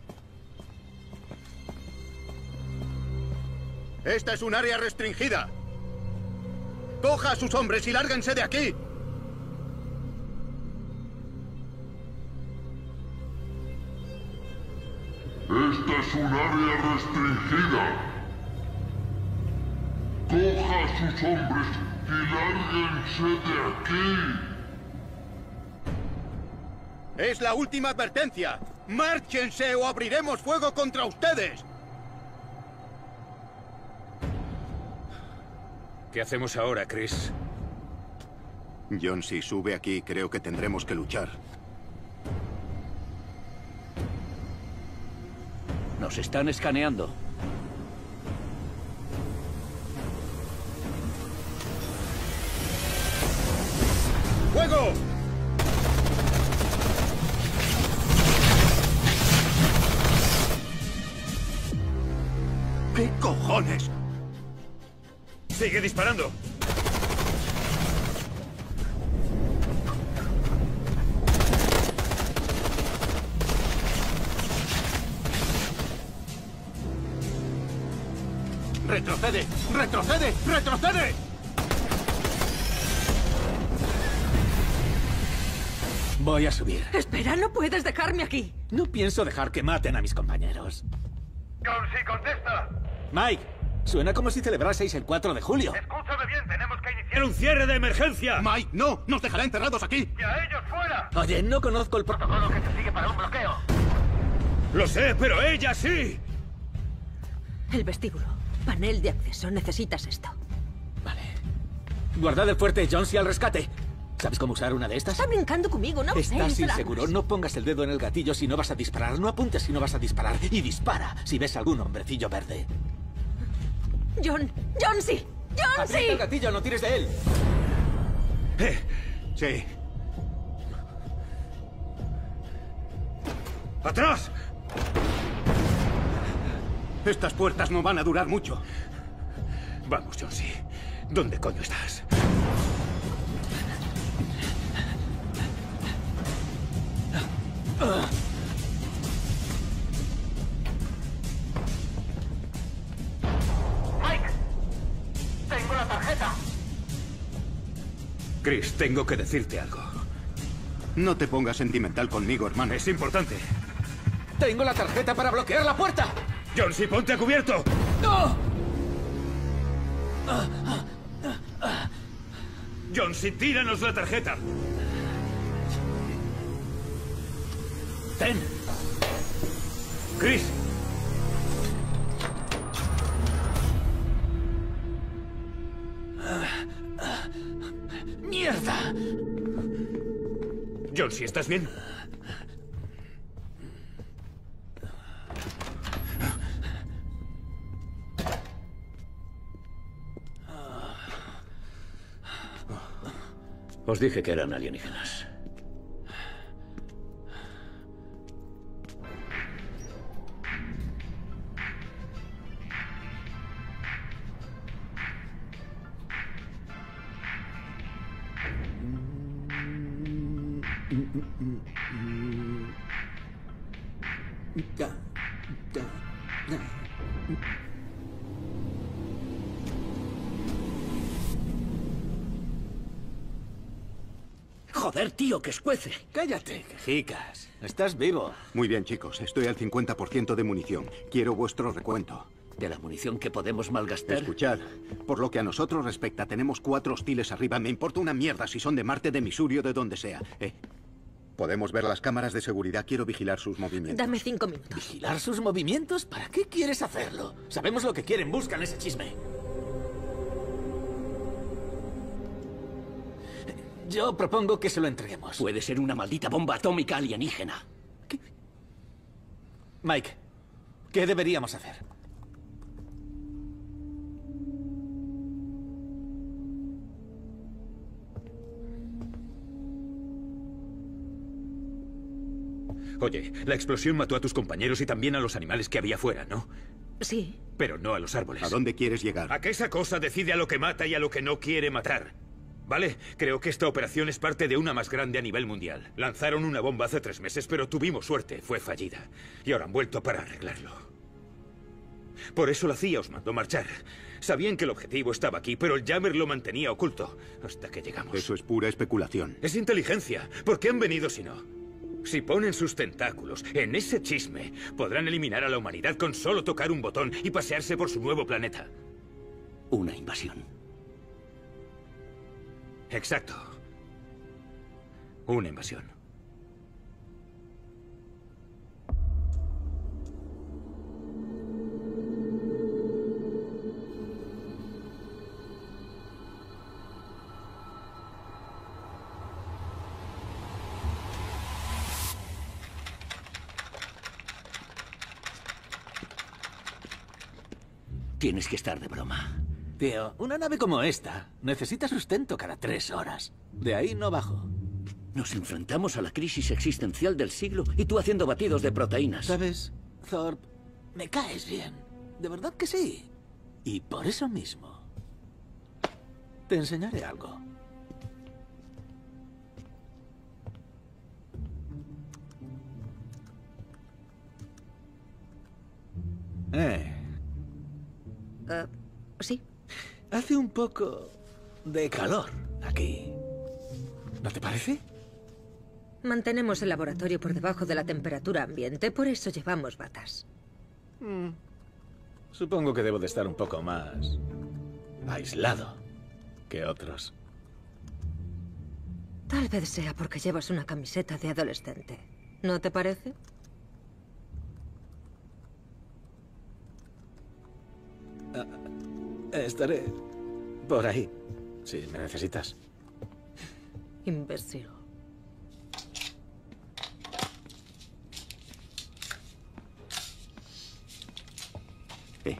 Esta es un área restringida. Coja a sus hombres y lárguense de aquí. Esta es un área restringida. Coja a sus hombres y lárguense de aquí. Es la última advertencia. ¡Márchense o abriremos fuego contra ustedes! ¿Qué hacemos ahora, Chris? John, si sube aquí, creo que tendremos que luchar. Nos están escaneando. ¡Fuego! ¿Qué cojones? ¡Sigue disparando! ¡Retrocede! ¡Retrocede! ¡Retrocede! Voy a subir. Espera, no puedes dejarme aquí. No pienso dejar que maten a mis compañeros. John, sí, contesta. Mike, suena como si celebraseis el 4 de julio. Escúchame bien, tenemos que iniciar... ¡Era un cierre de emergencia! ¡Mike, no! ¡Nos dejará encerrados aquí! ¡Y a ellos fuera! Oye, no conozco el protocolo. Que se sigue para un bloqueo. Lo sé, pero ella sí. El vestíbulo. Panel de acceso. Necesitas esto. Vale. Guardad el fuerte, Jonesy al rescate. ¿Sabes cómo usar una de estas? Está brincando conmigo, no sé. Estás inseguro. No pongas el dedo en el gatillo si no vas a disparar. No apuntes si no vas a disparar. Y dispara si ves algún hombrecillo verde. John, John, sí. John, sí. el gatillo, no tires de él. ¡Eh! Sí. ¡Atrás! Estas puertas no van a durar mucho. Vamos, Jonesy. ¿Dónde coño estás? Chris, tengo que decirte algo. No te pongas sentimental conmigo, hermano. Es importante. Tengo la tarjeta para bloquear la puerta. Jonesy, ponte a cubierto. ¡No! Jonesy, tíranos la tarjeta. Ten. Chris. ¡Mierda! John, si estás bien. Os dije que eran alienígenas. Que escuece. Cállate, quejicas. Estás vivo. Muy bien, chicos. Estoy al 50% de munición. Quiero vuestro recuento. ¿De la munición que podemos malgastar? Escuchad, por lo que a nosotros respecta, tenemos cuatro hostiles arriba. Me importa una mierda si son de Marte, de Missouri o de donde sea. Eh, podemos ver las cámaras de seguridad. Quiero vigilar sus movimientos. Dame cinco minutos. ¿Vigilar sus movimientos? ¿Para qué quieres hacerlo? Sabemos lo que quieren. Buscan ese chisme. Yo propongo que se lo entreguemos. Puede ser una maldita bomba atómica alienígena. Mike, ¿qué deberíamos hacer? Oye, la explosión mató a tus compañeros y también a los animales que había fuera, ¿no? Sí. Pero no a los árboles. ¿A dónde quieres llegar? A que esa cosa decide a lo que mata y a lo que no quiere matar. ¿Vale? Creo que esta operación es parte de una más grande a nivel mundial. Lanzaron una bomba hace tres meses, pero tuvimos suerte. Fue fallida. Y ahora han vuelto para arreglarlo. Por eso la CIA os mandó marchar. Sabían que el objetivo estaba aquí, pero el Jammer lo mantenía oculto. Hasta que llegamos. Eso es pura especulación. Es inteligencia. ¿Por qué han venido si no? Si ponen sus tentáculos en ese chisme, podrán eliminar a la humanidad con solo tocar un botón y pasearse por su nuevo planeta. Una invasión. Exacto. Una invasión. Tienes que estar de broma. Tío, una nave como esta necesita sustento cada tres horas. De ahí no bajo. Nos enfrentamos a la crisis existencial del siglo y tú haciendo batidos de proteínas. ¿Sabes, Thorpe? Me caes bien. De verdad que sí. Y por eso mismo, te enseñaré algo. Eh, Eh, sí. Hace un poco de calor aquí. ¿No te parece? Mantenemos el laboratorio por debajo de la temperatura ambiente, por eso llevamos batas. Mm. Supongo que debo de estar un poco más aislado que otros. Tal vez sea porque llevas una camiseta de adolescente. ¿No te parece? Ah, estaré por ahí, si me necesitas. Imbécil. Eh.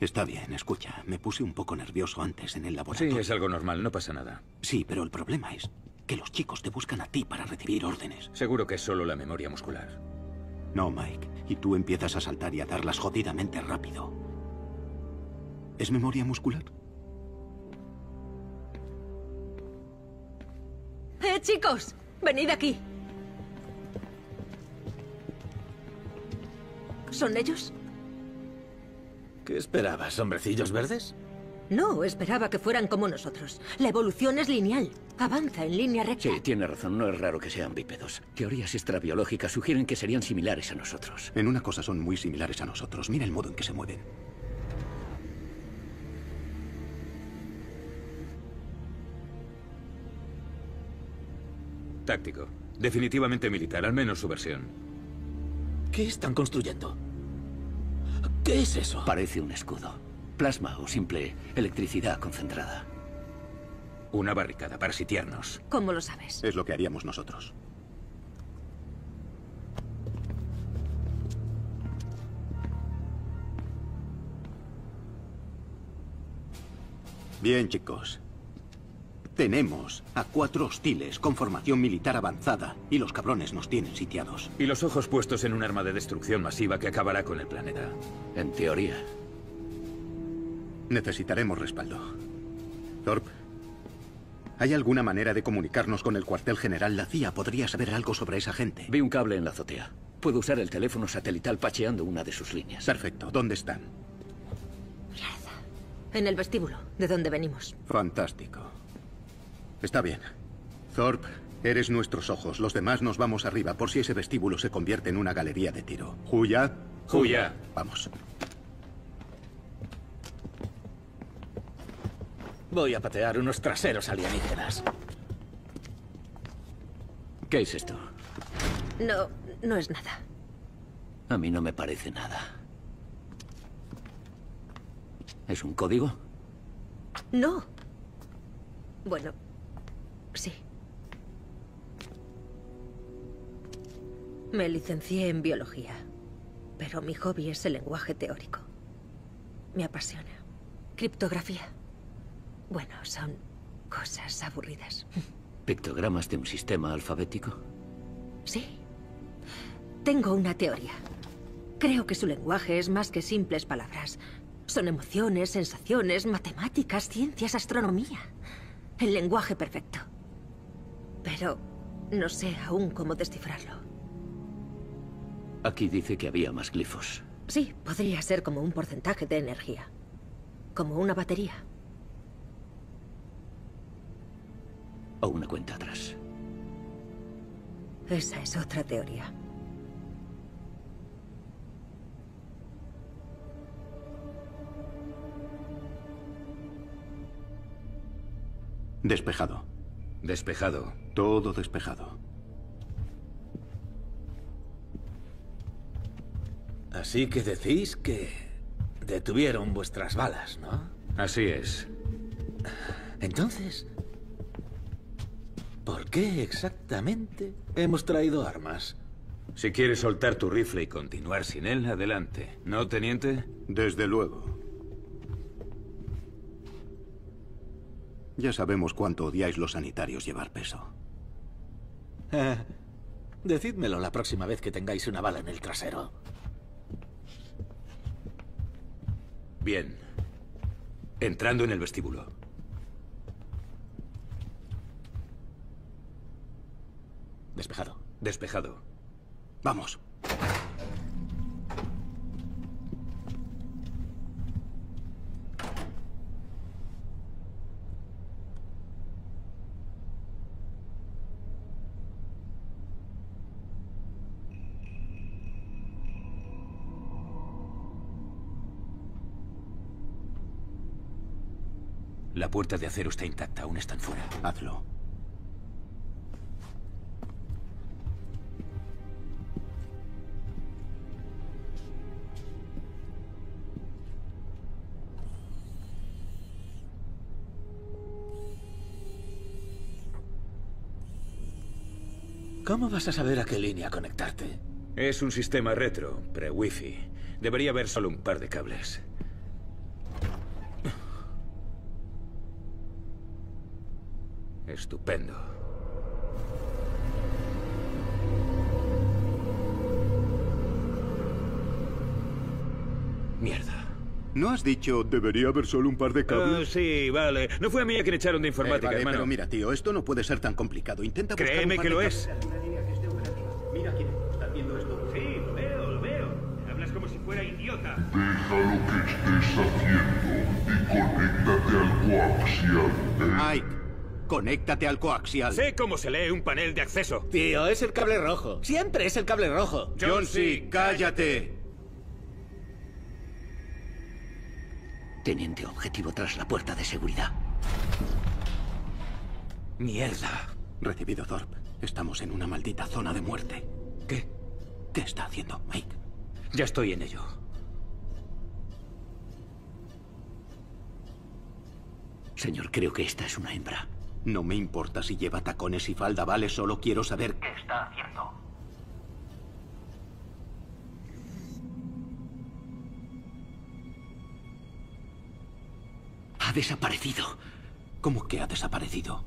Está bien, escucha. Me puse un poco nervioso antes en el laboratorio. Sí, es algo normal, no pasa nada. Sí, pero el problema es que los chicos te buscan a ti para recibir órdenes. Seguro que es solo la memoria muscular. No, Mike. Y tú empiezas a saltar y a darlas jodidamente rápido. ¿Es memoria muscular? ¡Eh, chicos! ¡Venid aquí! ¿Son ellos? ¿Qué esperabas, hombrecillos verdes? No, esperaba que fueran como nosotros. La evolución es lineal. Avanza en línea recta. Sí, tiene razón, no es raro que sean bípedos. Teorías extrabiológicas sugieren que serían similares a nosotros. En una cosa son muy similares a nosotros. Mira el modo en que se mueven. Táctico. Definitivamente militar, al menos su versión. ¿Qué están construyendo? ¿Qué es eso? Parece un escudo. Plasma o simple electricidad concentrada. Una barricada para sitiarnos. ¿Cómo lo sabes? Es lo que haríamos nosotros. Bien, chicos. Tenemos a cuatro hostiles con formación militar avanzada y los cabrones nos tienen sitiados. Y los ojos puestos en un arma de destrucción masiva que acabará con el planeta. En teoría. Necesitaremos respaldo. Thorpe, ¿hay alguna manera de comunicarnos con el cuartel general? La CIA podría saber algo sobre esa gente. Vi un cable en la azotea. Puedo usar el teléfono satelital pacheando una de sus líneas. Perfecto. ¿Dónde están? En el vestíbulo, de donde venimos. Fantástico. Está bien. Thorpe, eres nuestros ojos. Los demás nos vamos arriba por si ese vestíbulo se convierte en una galería de tiro. ¿Juya? Juya. Vamos. Voy a patear unos traseros alienígenas. ¿Qué es esto? No, no es nada. A mí no me parece nada. ¿Es un código? No. Bueno, sí. Me licencié en biología, pero mi hobby es el lenguaje teórico. Me apasiona. Criptografía. Bueno, son cosas aburridas. ¿Pictogramas de un sistema alfabético? Sí. Tengo una teoría. Creo que su lenguaje es más que simples palabras. Son emociones, sensaciones, matemáticas, ciencias, astronomía. El lenguaje perfecto. Pero no sé aún cómo descifrarlo. Aquí dice que había más glifos. Sí, podría ser como un porcentaje de energía. Como una batería. O una cuenta atrás. Esa es otra teoría. Despejado. Despejado. Todo despejado. Así que decís que detuvieron vuestras balas, ¿no? Así es. Entonces, ¿por qué exactamente hemos traído armas? Si quieres soltar tu rifle y continuar sin él, adelante. ¿No, teniente? Desde luego. Ya sabemos cuánto odiáis los sanitarios llevar peso. Decídmelo la próxima vez que tengáis una bala en el trasero. Bien. Entrando en el vestíbulo. Despejado. Despejado. Vamos. La puerta de acero está intacta, aún están fuera. Hazlo. ¿Cómo vas a saber a qué línea conectarte? Es un sistema retro, pre-wifi. Debería haber solo un par de cables. Estupendo. Mierda. ¿No has dicho debería haber solo un par de Ah, cables? sí, vale. No fue a mí a quien echaron de informática, Eh, vale, hermano. pero mira, tío, esto no puede ser tan complicado. Intenta buscar Créeme un par que de lo cables. es. Mira quién está viendo esto. Sí, lo veo, lo veo. Hablas como si fuera idiota. Deja lo que estés haciendo y conéctate al coaxial. ¿eh? Mike, conéctate al coaxial. Sé cómo se lee un panel de acceso. Tío, es el cable rojo. Siempre es el cable rojo. John C., cállate. Teniente objetivo tras la puerta de seguridad. Mierda. Recibido, Thorpe. Estamos en una maldita zona de muerte. ¿Qué? ¿Qué está haciendo, Mike? Ya estoy en ello. Señor, creo que esta es una hembra. No me importa si lleva tacones y falda, vale. Solo quiero saber ¿Qué está haciendo? Ha desaparecido. ¿Cómo que ha desaparecido?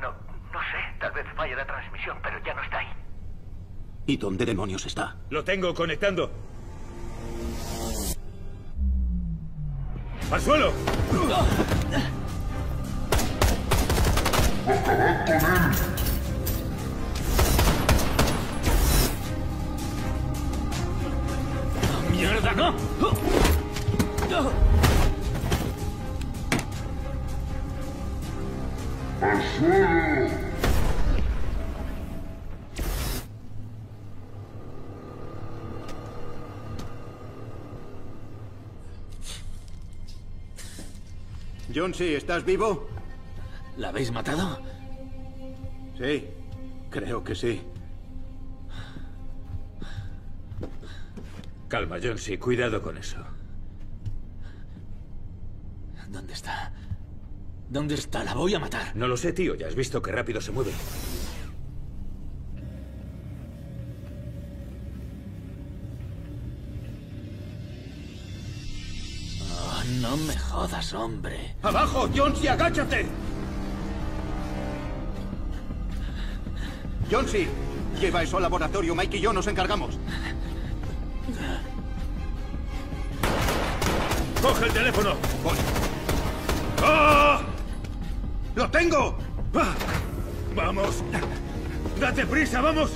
No, no sé, tal vez falle la transmisión, pero ya no está ahí. ¿Y dónde demonios está? Lo tengo conectando. ¡Al suelo! ¡Acabad con él! ¡Mierda, no! ¡Al suelo! John, sí, ¿estás vivo? ¿La habéis matado? Sí, creo que sí. Calma, John, sí, cuidado con eso. ¿Dónde está? ¿Dónde está? La voy a matar. No lo sé, tío. Ya has visto qué rápido se mueve. Oh, no me jodas, hombre. ¡Abajo, Jonesy, agáchate! Jonesy, lleva eso al laboratorio. Mike y yo nos encargamos. ¡Coge el teléfono! Voy. ¡Ah! ¡Lo tengo! ¡Ah! ¡Vamos! ¡Date prisa, vamos!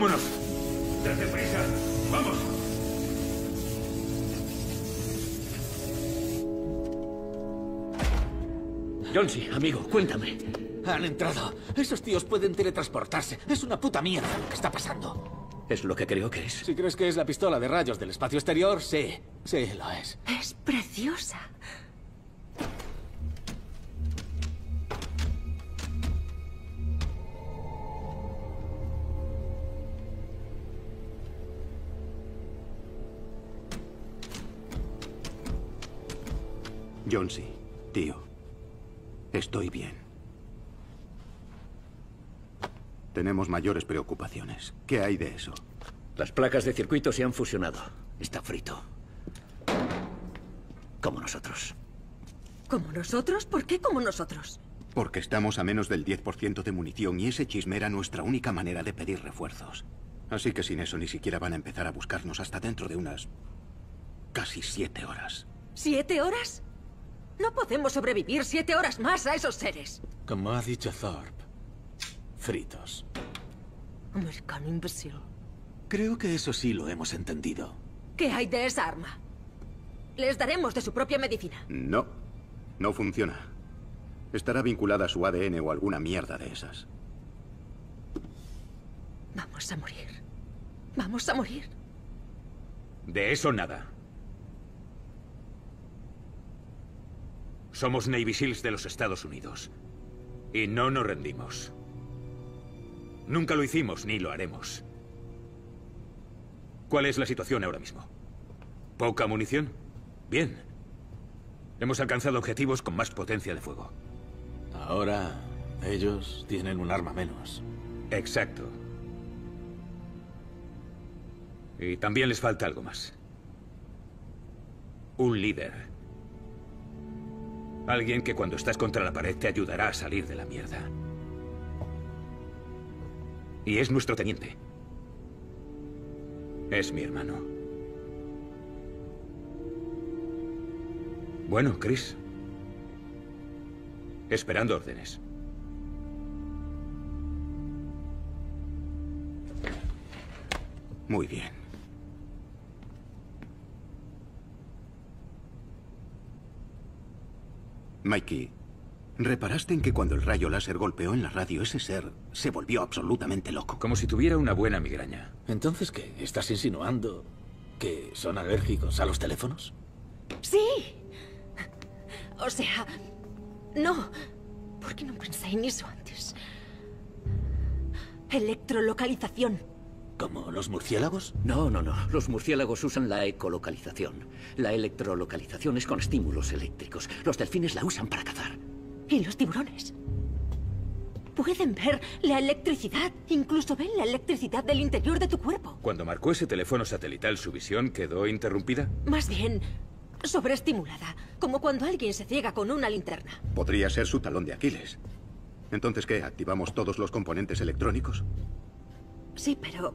Vámonos! ¡Date prisa! ¡Vamos! Jonesy, amigo, cuéntame. Han entrado. Esos tíos pueden teletransportarse. Es una puta mierda lo que está pasando. Es lo que creo que es. Si crees que es la pistola de rayos del espacio exterior, sí. Sí, lo es. Es preciosa. Jonesy, tío. Estoy bien. Tenemos mayores preocupaciones. ¿Qué hay de eso? Las placas de circuito se han fusionado. Está frito. Como nosotros. ¿Como nosotros? ¿Por qué como nosotros? Porque estamos a menos del 10% de munición y ese chisme era nuestra única manera de pedir refuerzos. Así que sin eso ni siquiera van a empezar a buscarnos hasta dentro de unas... casi siete horas. ¿Siete horas? No podemos sobrevivir siete horas más a esos seres. Como ha dicho Thorpe. Fritos. Americano imbécil. Creo que eso sí lo hemos entendido. ¿Qué hay de esa arma? Les daremos de su propia medicina. No. No funciona. Estará vinculada a su ADN o alguna mierda de esas. Vamos a morir. Vamos a morir. De eso nada. Somos Navy SEALs de los Estados Unidos. Y no nos rendimos. Nunca lo hicimos ni lo haremos. ¿Cuál es la situación ahora mismo? ¿Poca munición? Bien. Hemos alcanzado objetivos con más potencia de fuego. Ahora ellos tienen un arma menos. Exacto. Y también les falta algo más. Un líder. Alguien que cuando estás contra la pared te ayudará a salir de la mierda. Y es nuestro teniente. Es mi hermano. Bueno, Chris. Esperando órdenes. Muy bien. Mikey, ¿reparaste en que cuando el rayo láser golpeó en la radio ese ser se volvió absolutamente loco? Como si tuviera una buena migraña. ¿Entonces qué? ¿Estás insinuando que son alérgicos a los teléfonos? Sí. O sea, no. ¿Por qué no pensé en eso antes? Electrolocalización. ¿Como los murciélagos? No, no, no. Los murciélagos usan la ecolocalización. La electrolocalización es con estímulos eléctricos. Los delfines la usan para cazar. ¿Y los tiburones? Pueden ver la electricidad. Incluso ven la electricidad del interior de tu cuerpo. Cuando marcó ese teléfono satelital, ¿su visión quedó interrumpida? Más bien, sobreestimulada. Como cuando alguien se ciega con una linterna. Podría ser su talón de Aquiles. Entonces, ¿qué? ¿Activamos todos los componentes electrónicos? Sí, pero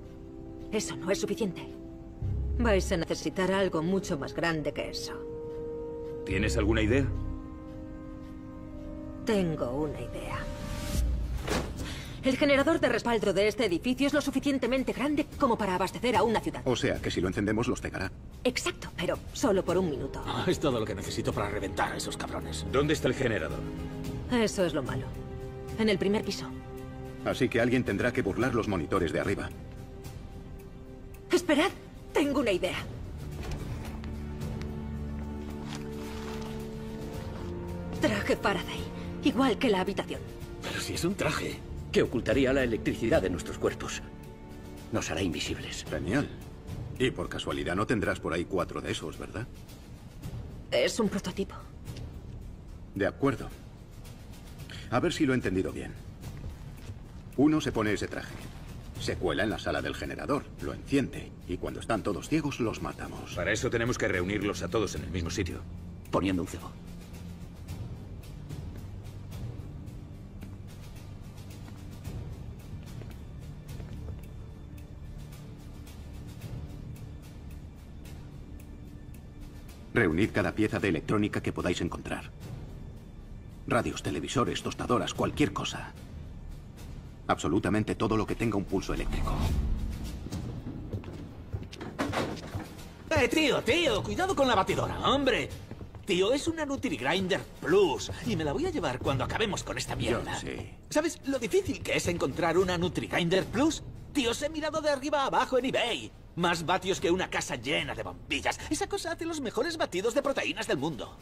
eso no es suficiente. Vais a necesitar algo mucho más grande que eso. ¿Tienes alguna idea? Tengo una idea. El generador de respaldo de este edificio es lo suficientemente grande como para abastecer a una ciudad. O sea, que si lo encendemos los cegará. Exacto, pero solo por un minuto. Ah, es todo lo que necesito para reventar a esos cabrones. ¿Dónde está el generador? Eso es lo malo. En el primer piso. Así que alguien tendrá que burlar los monitores de arriba. Esperad, tengo una idea. Traje Faraday, igual que la habitación. Pero si es un traje. Que ocultaría la electricidad de nuestros cuerpos. Nos hará invisibles. Genial. Y por casualidad no tendrás por ahí cuatro de esos, ¿verdad? Es un prototipo. De acuerdo. A ver si lo he entendido bien. Uno se pone ese traje. Se cuela en la sala del generador, lo enciende, y cuando están todos ciegos los matamos. Para eso tenemos que reunirlos a todos en el mismo sitio. Poniendo un cebo. Reunid cada pieza de electrónica que podáis encontrar. Radios, televisores, tostadoras, cualquier cosa. Absolutamente todo lo que tenga un pulso eléctrico. Eh, tío, tío, cuidado con la batidora, hombre. Tío, es una NutriGrinder Plus y me la voy a llevar cuando acabemos con esta mierda. Yo sé. ¿Sabes lo difícil que es encontrar una NutriGrinder Plus? Tío, os he mirado de arriba a abajo en eBay. Más vatios que una casa llena de bombillas. Esa cosa hace los mejores batidos de proteínas del mundo.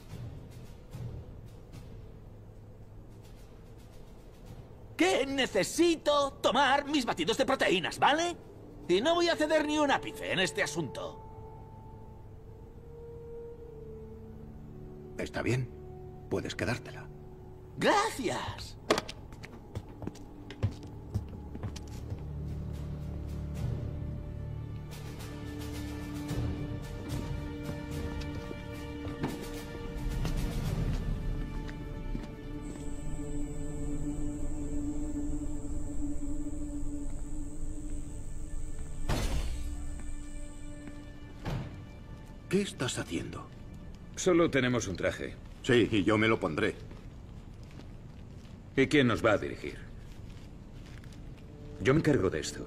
Que necesito tomar mis batidos de proteínas, ¿vale? Y no voy a ceder ni un ápice en este asunto. Está bien. Puedes quedártela. Gracias. ¿Qué estás haciendo? Solo tenemos un traje. Sí, y yo me lo pondré. ¿Y quién nos va a dirigir? Yo me encargo de esto.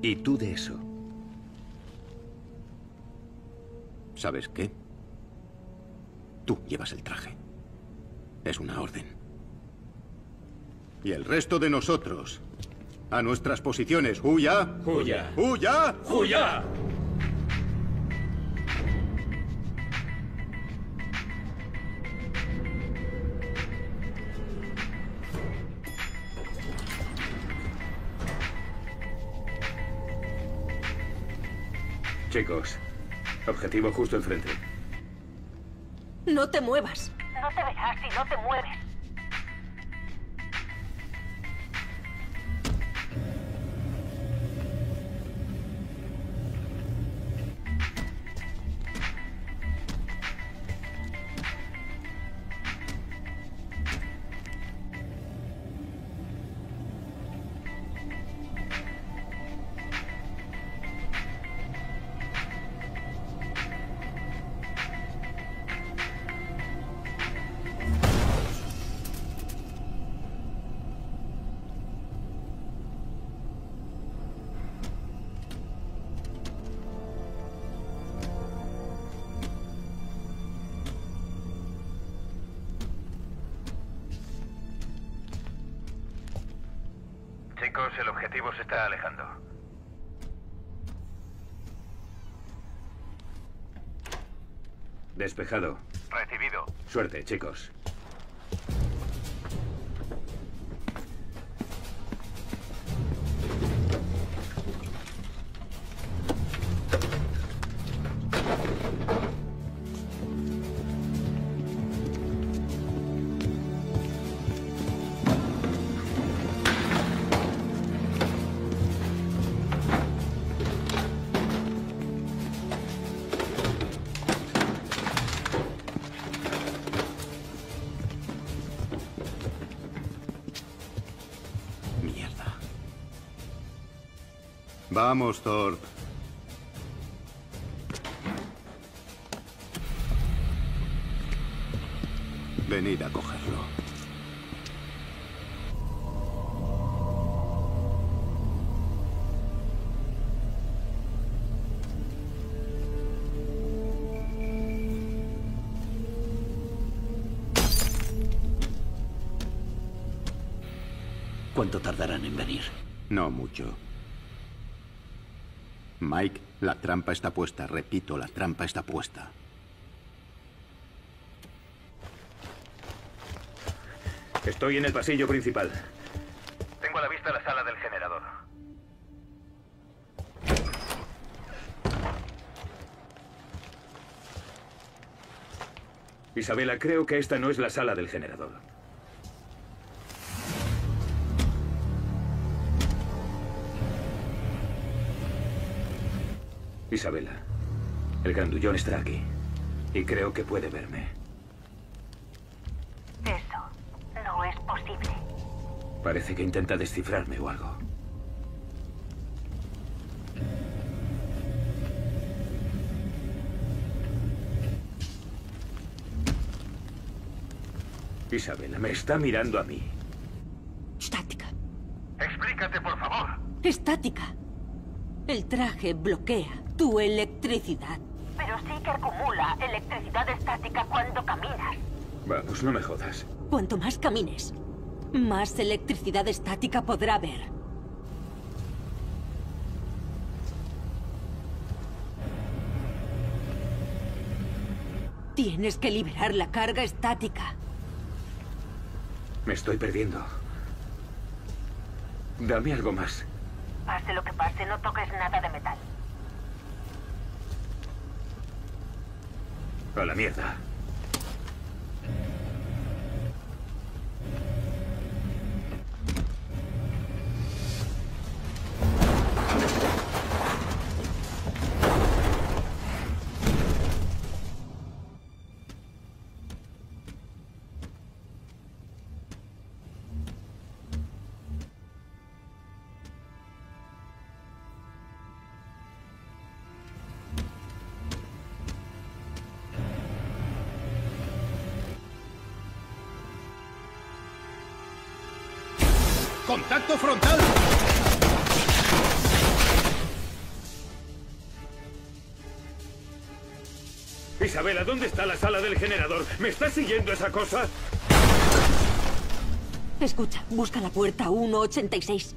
Y tú de eso. ¿Sabes qué? Tú llevas el traje. Es una orden. Y el resto de nosotros, a nuestras posiciones. ¡Huya! ¡Huya! ¡Huya! ¡Huya! Chicos, objetivo justo enfrente. No te muevas. No te verás si no te mueves. Chicos, el objetivo se está alejando. Despejado. Recibido. Suerte, chicos. Vamos, Thor. Venid a cogerlo. ¿Cuánto tardarán en venir? No mucho. Mike, la trampa está puesta. Repito, la trampa está puesta. Estoy en el pasillo principal. Tengo a la vista la sala del generador. Isabela, creo que esta no es la sala del generador. Isabela, el grandullón está aquí. Y creo que puede verme. Eso no es posible. Parece que intenta descifrarme o algo. Isabela, me está mirando a mí. Estática. Explícate, por favor. Estática. El traje bloquea tu electricidad. Pero sí que acumula electricidad estática cuando caminas. Vamos, no me jodas. Cuanto más camines, más electricidad estática podrá haber. Tienes que liberar la carga estática. Me estoy perdiendo. Dame algo más. Pase lo que pase, no toques nada de A la mierda. ¡Contacto frontal! Isabela, ¿dónde está la sala del generador? ¿Me está siguiendo esa cosa? Escucha, busca la puerta 186.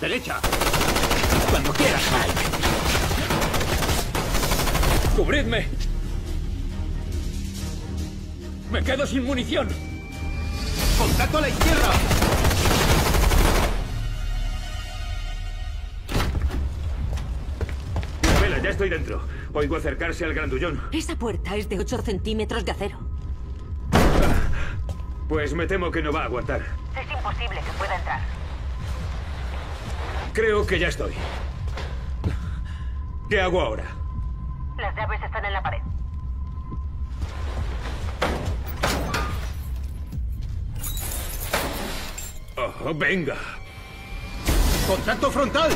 ¡Derecha! Cuando quieras, Mike. ¡Cubridme! ¡Me quedo sin munición! ¡Contacto a la izquierda! Isabela, ya estoy dentro. Oigo acercarse al grandullón. Esa puerta es de 8 centímetros de acero. Pues me temo que no va a aguantar. Es imposible que pueda entrar. Creo que ya estoy. ¿Qué hago ahora? Venga. ¡Contacto frontal!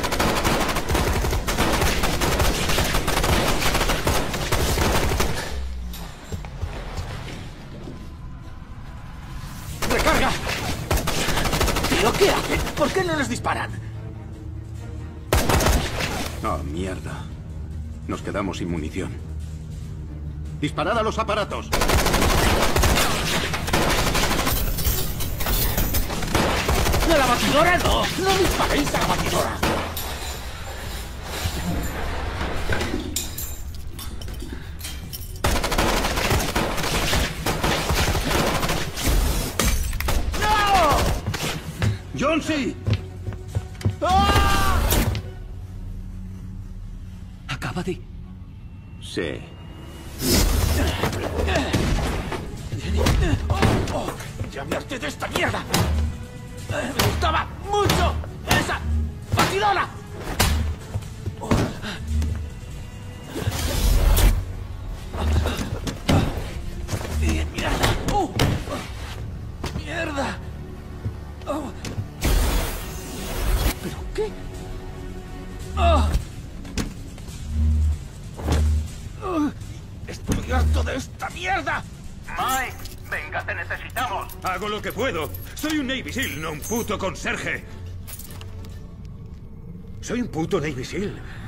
¡Recarga! ¿Pero qué hacen? ¿Por qué no nos disparan? Oh, mierda. Nos quedamos sin munición. ¡Disparad a los aparatos! ¡A la batidora no! ¡No disparéis a la batidora! ¡No! ¡John C! ¡Ah! Acaba de... Sí. Puedo. Soy un Navy SEAL, no un puto conserje. Soy un puto Navy SEAL.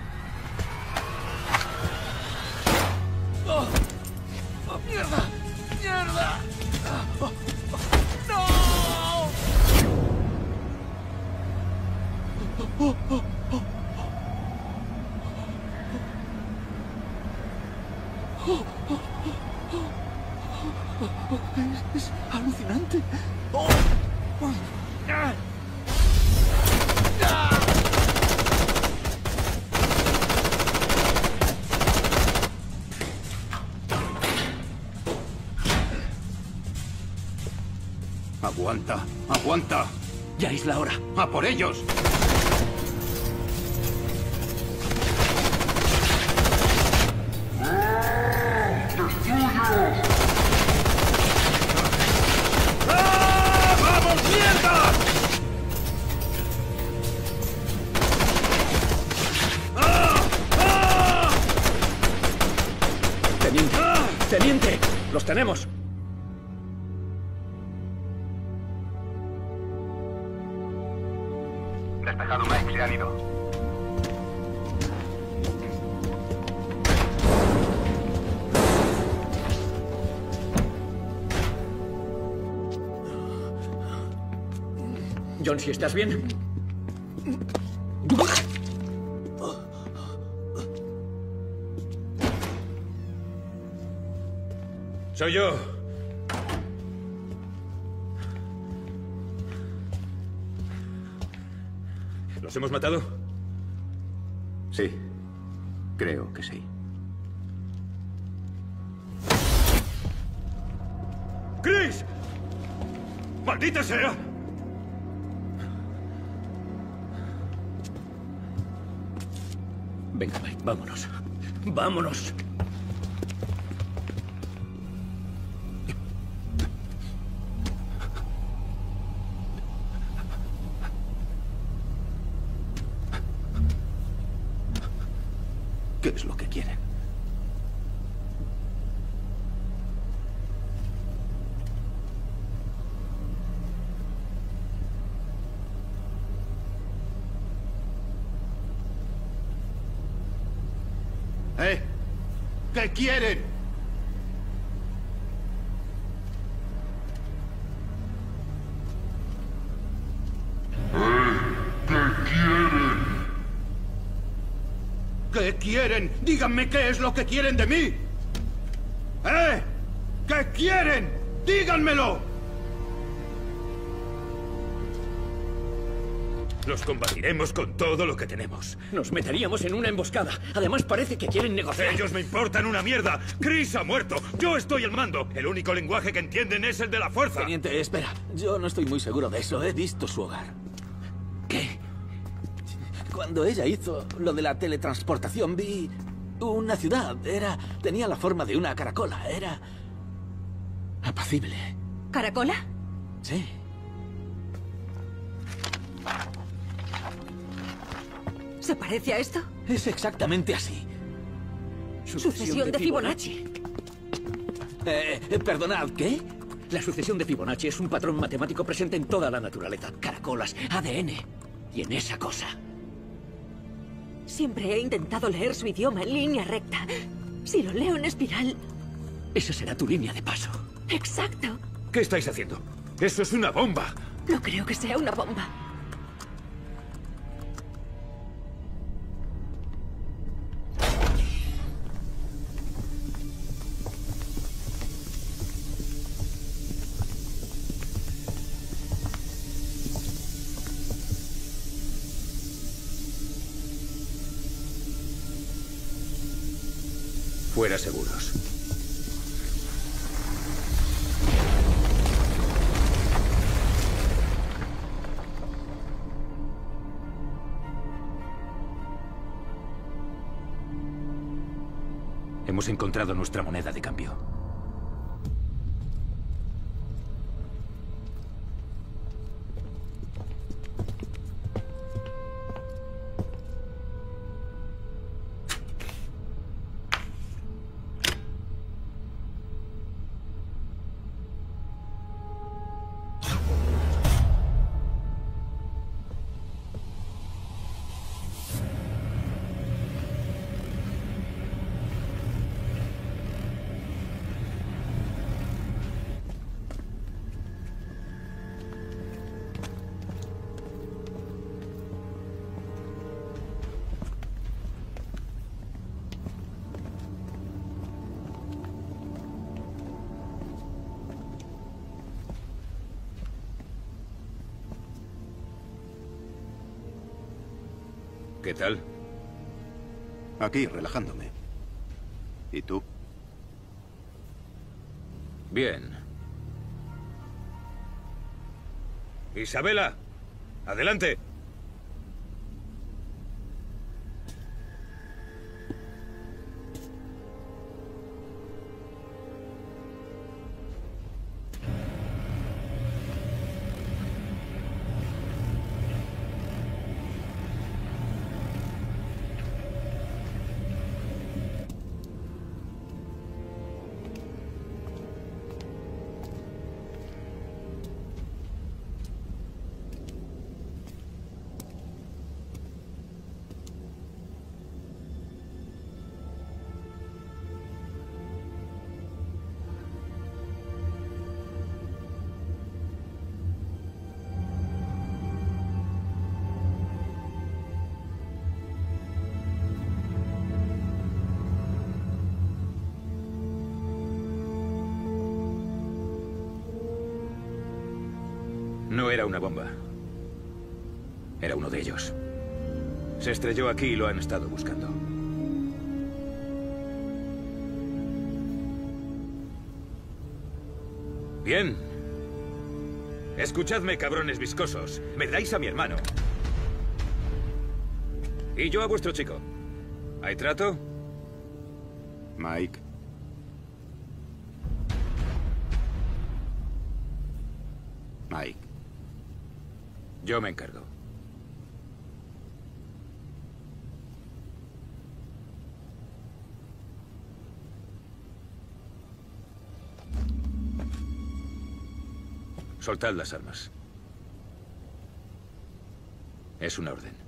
Si estás bien. Soy yo. ¿Los hemos matado? Sí, creo que sí. ¡Chris! ¡Maldita sea! Venga, Mike, vámonos. Vámonos. ¿Qué es lo que quieren? ¿Eh? ¿Qué quieren? ¿Qué quieren? ¿Qué quieren? Díganme qué es lo que quieren de mí. ¿Eh? ¿Qué quieren? Díganmelo. Los combatiremos con todo lo que tenemos. Nos meteríamos en una emboscada. Además, parece que quieren negociar. Ellos me importan una mierda. Chris ha muerto. Yo estoy al mando. El único lenguaje que entienden es el de la fuerza. Teniente, espera. Yo no estoy muy seguro de eso. He visto su hogar. ¿Qué? Cuando ella hizo lo de la teletransportación, vi una ciudad. Era. tenía la forma de una caracola. Era. apacible. ¿Caracola? Sí. ¿Se parece a esto? Es exactamente así. Sucesión de Fibonacci. Eh, eh, perdonad, ¿qué? La sucesión de Fibonacci es un patrón matemático presente en toda la naturaleza. Caracolas, ADN. Y en esa cosa. Siempre he intentado leer su idioma en línea recta. Si lo leo en espiral... Esa será tu línea de paso. Exacto. ¿Qué estáis haciendo? ¡Eso es una bomba! No creo que sea una bomba. Fuera seguros. Hemos encontrado nuestra moneda de cambio. Aquí, relajándome. ¿Y tú? Bien. Isabela, adelante. Se estrelló aquí y lo han estado buscando. Bien. Escuchadme, cabrones viscosos. Me dais a mi hermano. Y yo a vuestro chico. ¿Hay trato? Mike. Mike. Yo me encargo. Soltad las armas. Es una orden.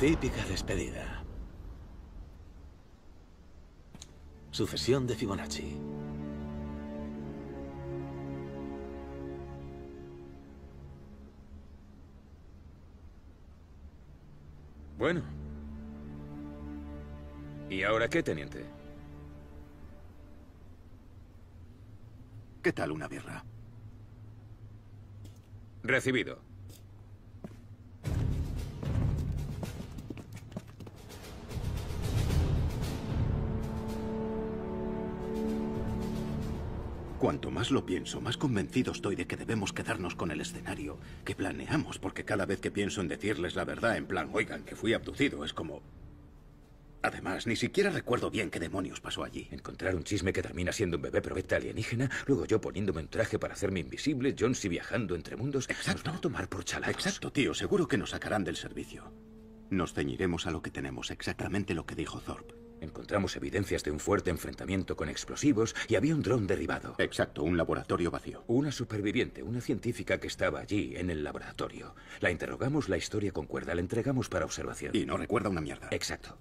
Típica despedida. Sucesión de Fibonacci. Bueno. ¿Y ahora qué, teniente? ¿Qué tal una birra? Recibido. Cuanto más lo pienso, más convencido estoy de que debemos quedarnos con el escenario que planeamos, porque cada vez que pienso en decirles la verdad, en plan, oigan, que fui abducido, es como... Además, ni siquiera recuerdo bien qué demonios pasó allí. Encontrar un chisme que termina siendo un bebé probeta alienígena, luego yo poniéndome un traje para hacerme invisible, Jonesy viajando entre mundos. Exacto. Nos van a tomar por chalados. Exacto, tío. Seguro que nos sacarán del servicio. Nos ceñiremos a lo que tenemos, exactamente lo que dijo Thorpe. Encontramos evidencias de un fuerte enfrentamiento con explosivos y había un dron derribado. Exacto, un laboratorio vacío. Una superviviente, una científica que estaba allí, en el laboratorio. La interrogamos, la historia concuerda, la entregamos para observación. Y no recuerda una mierda. Exacto.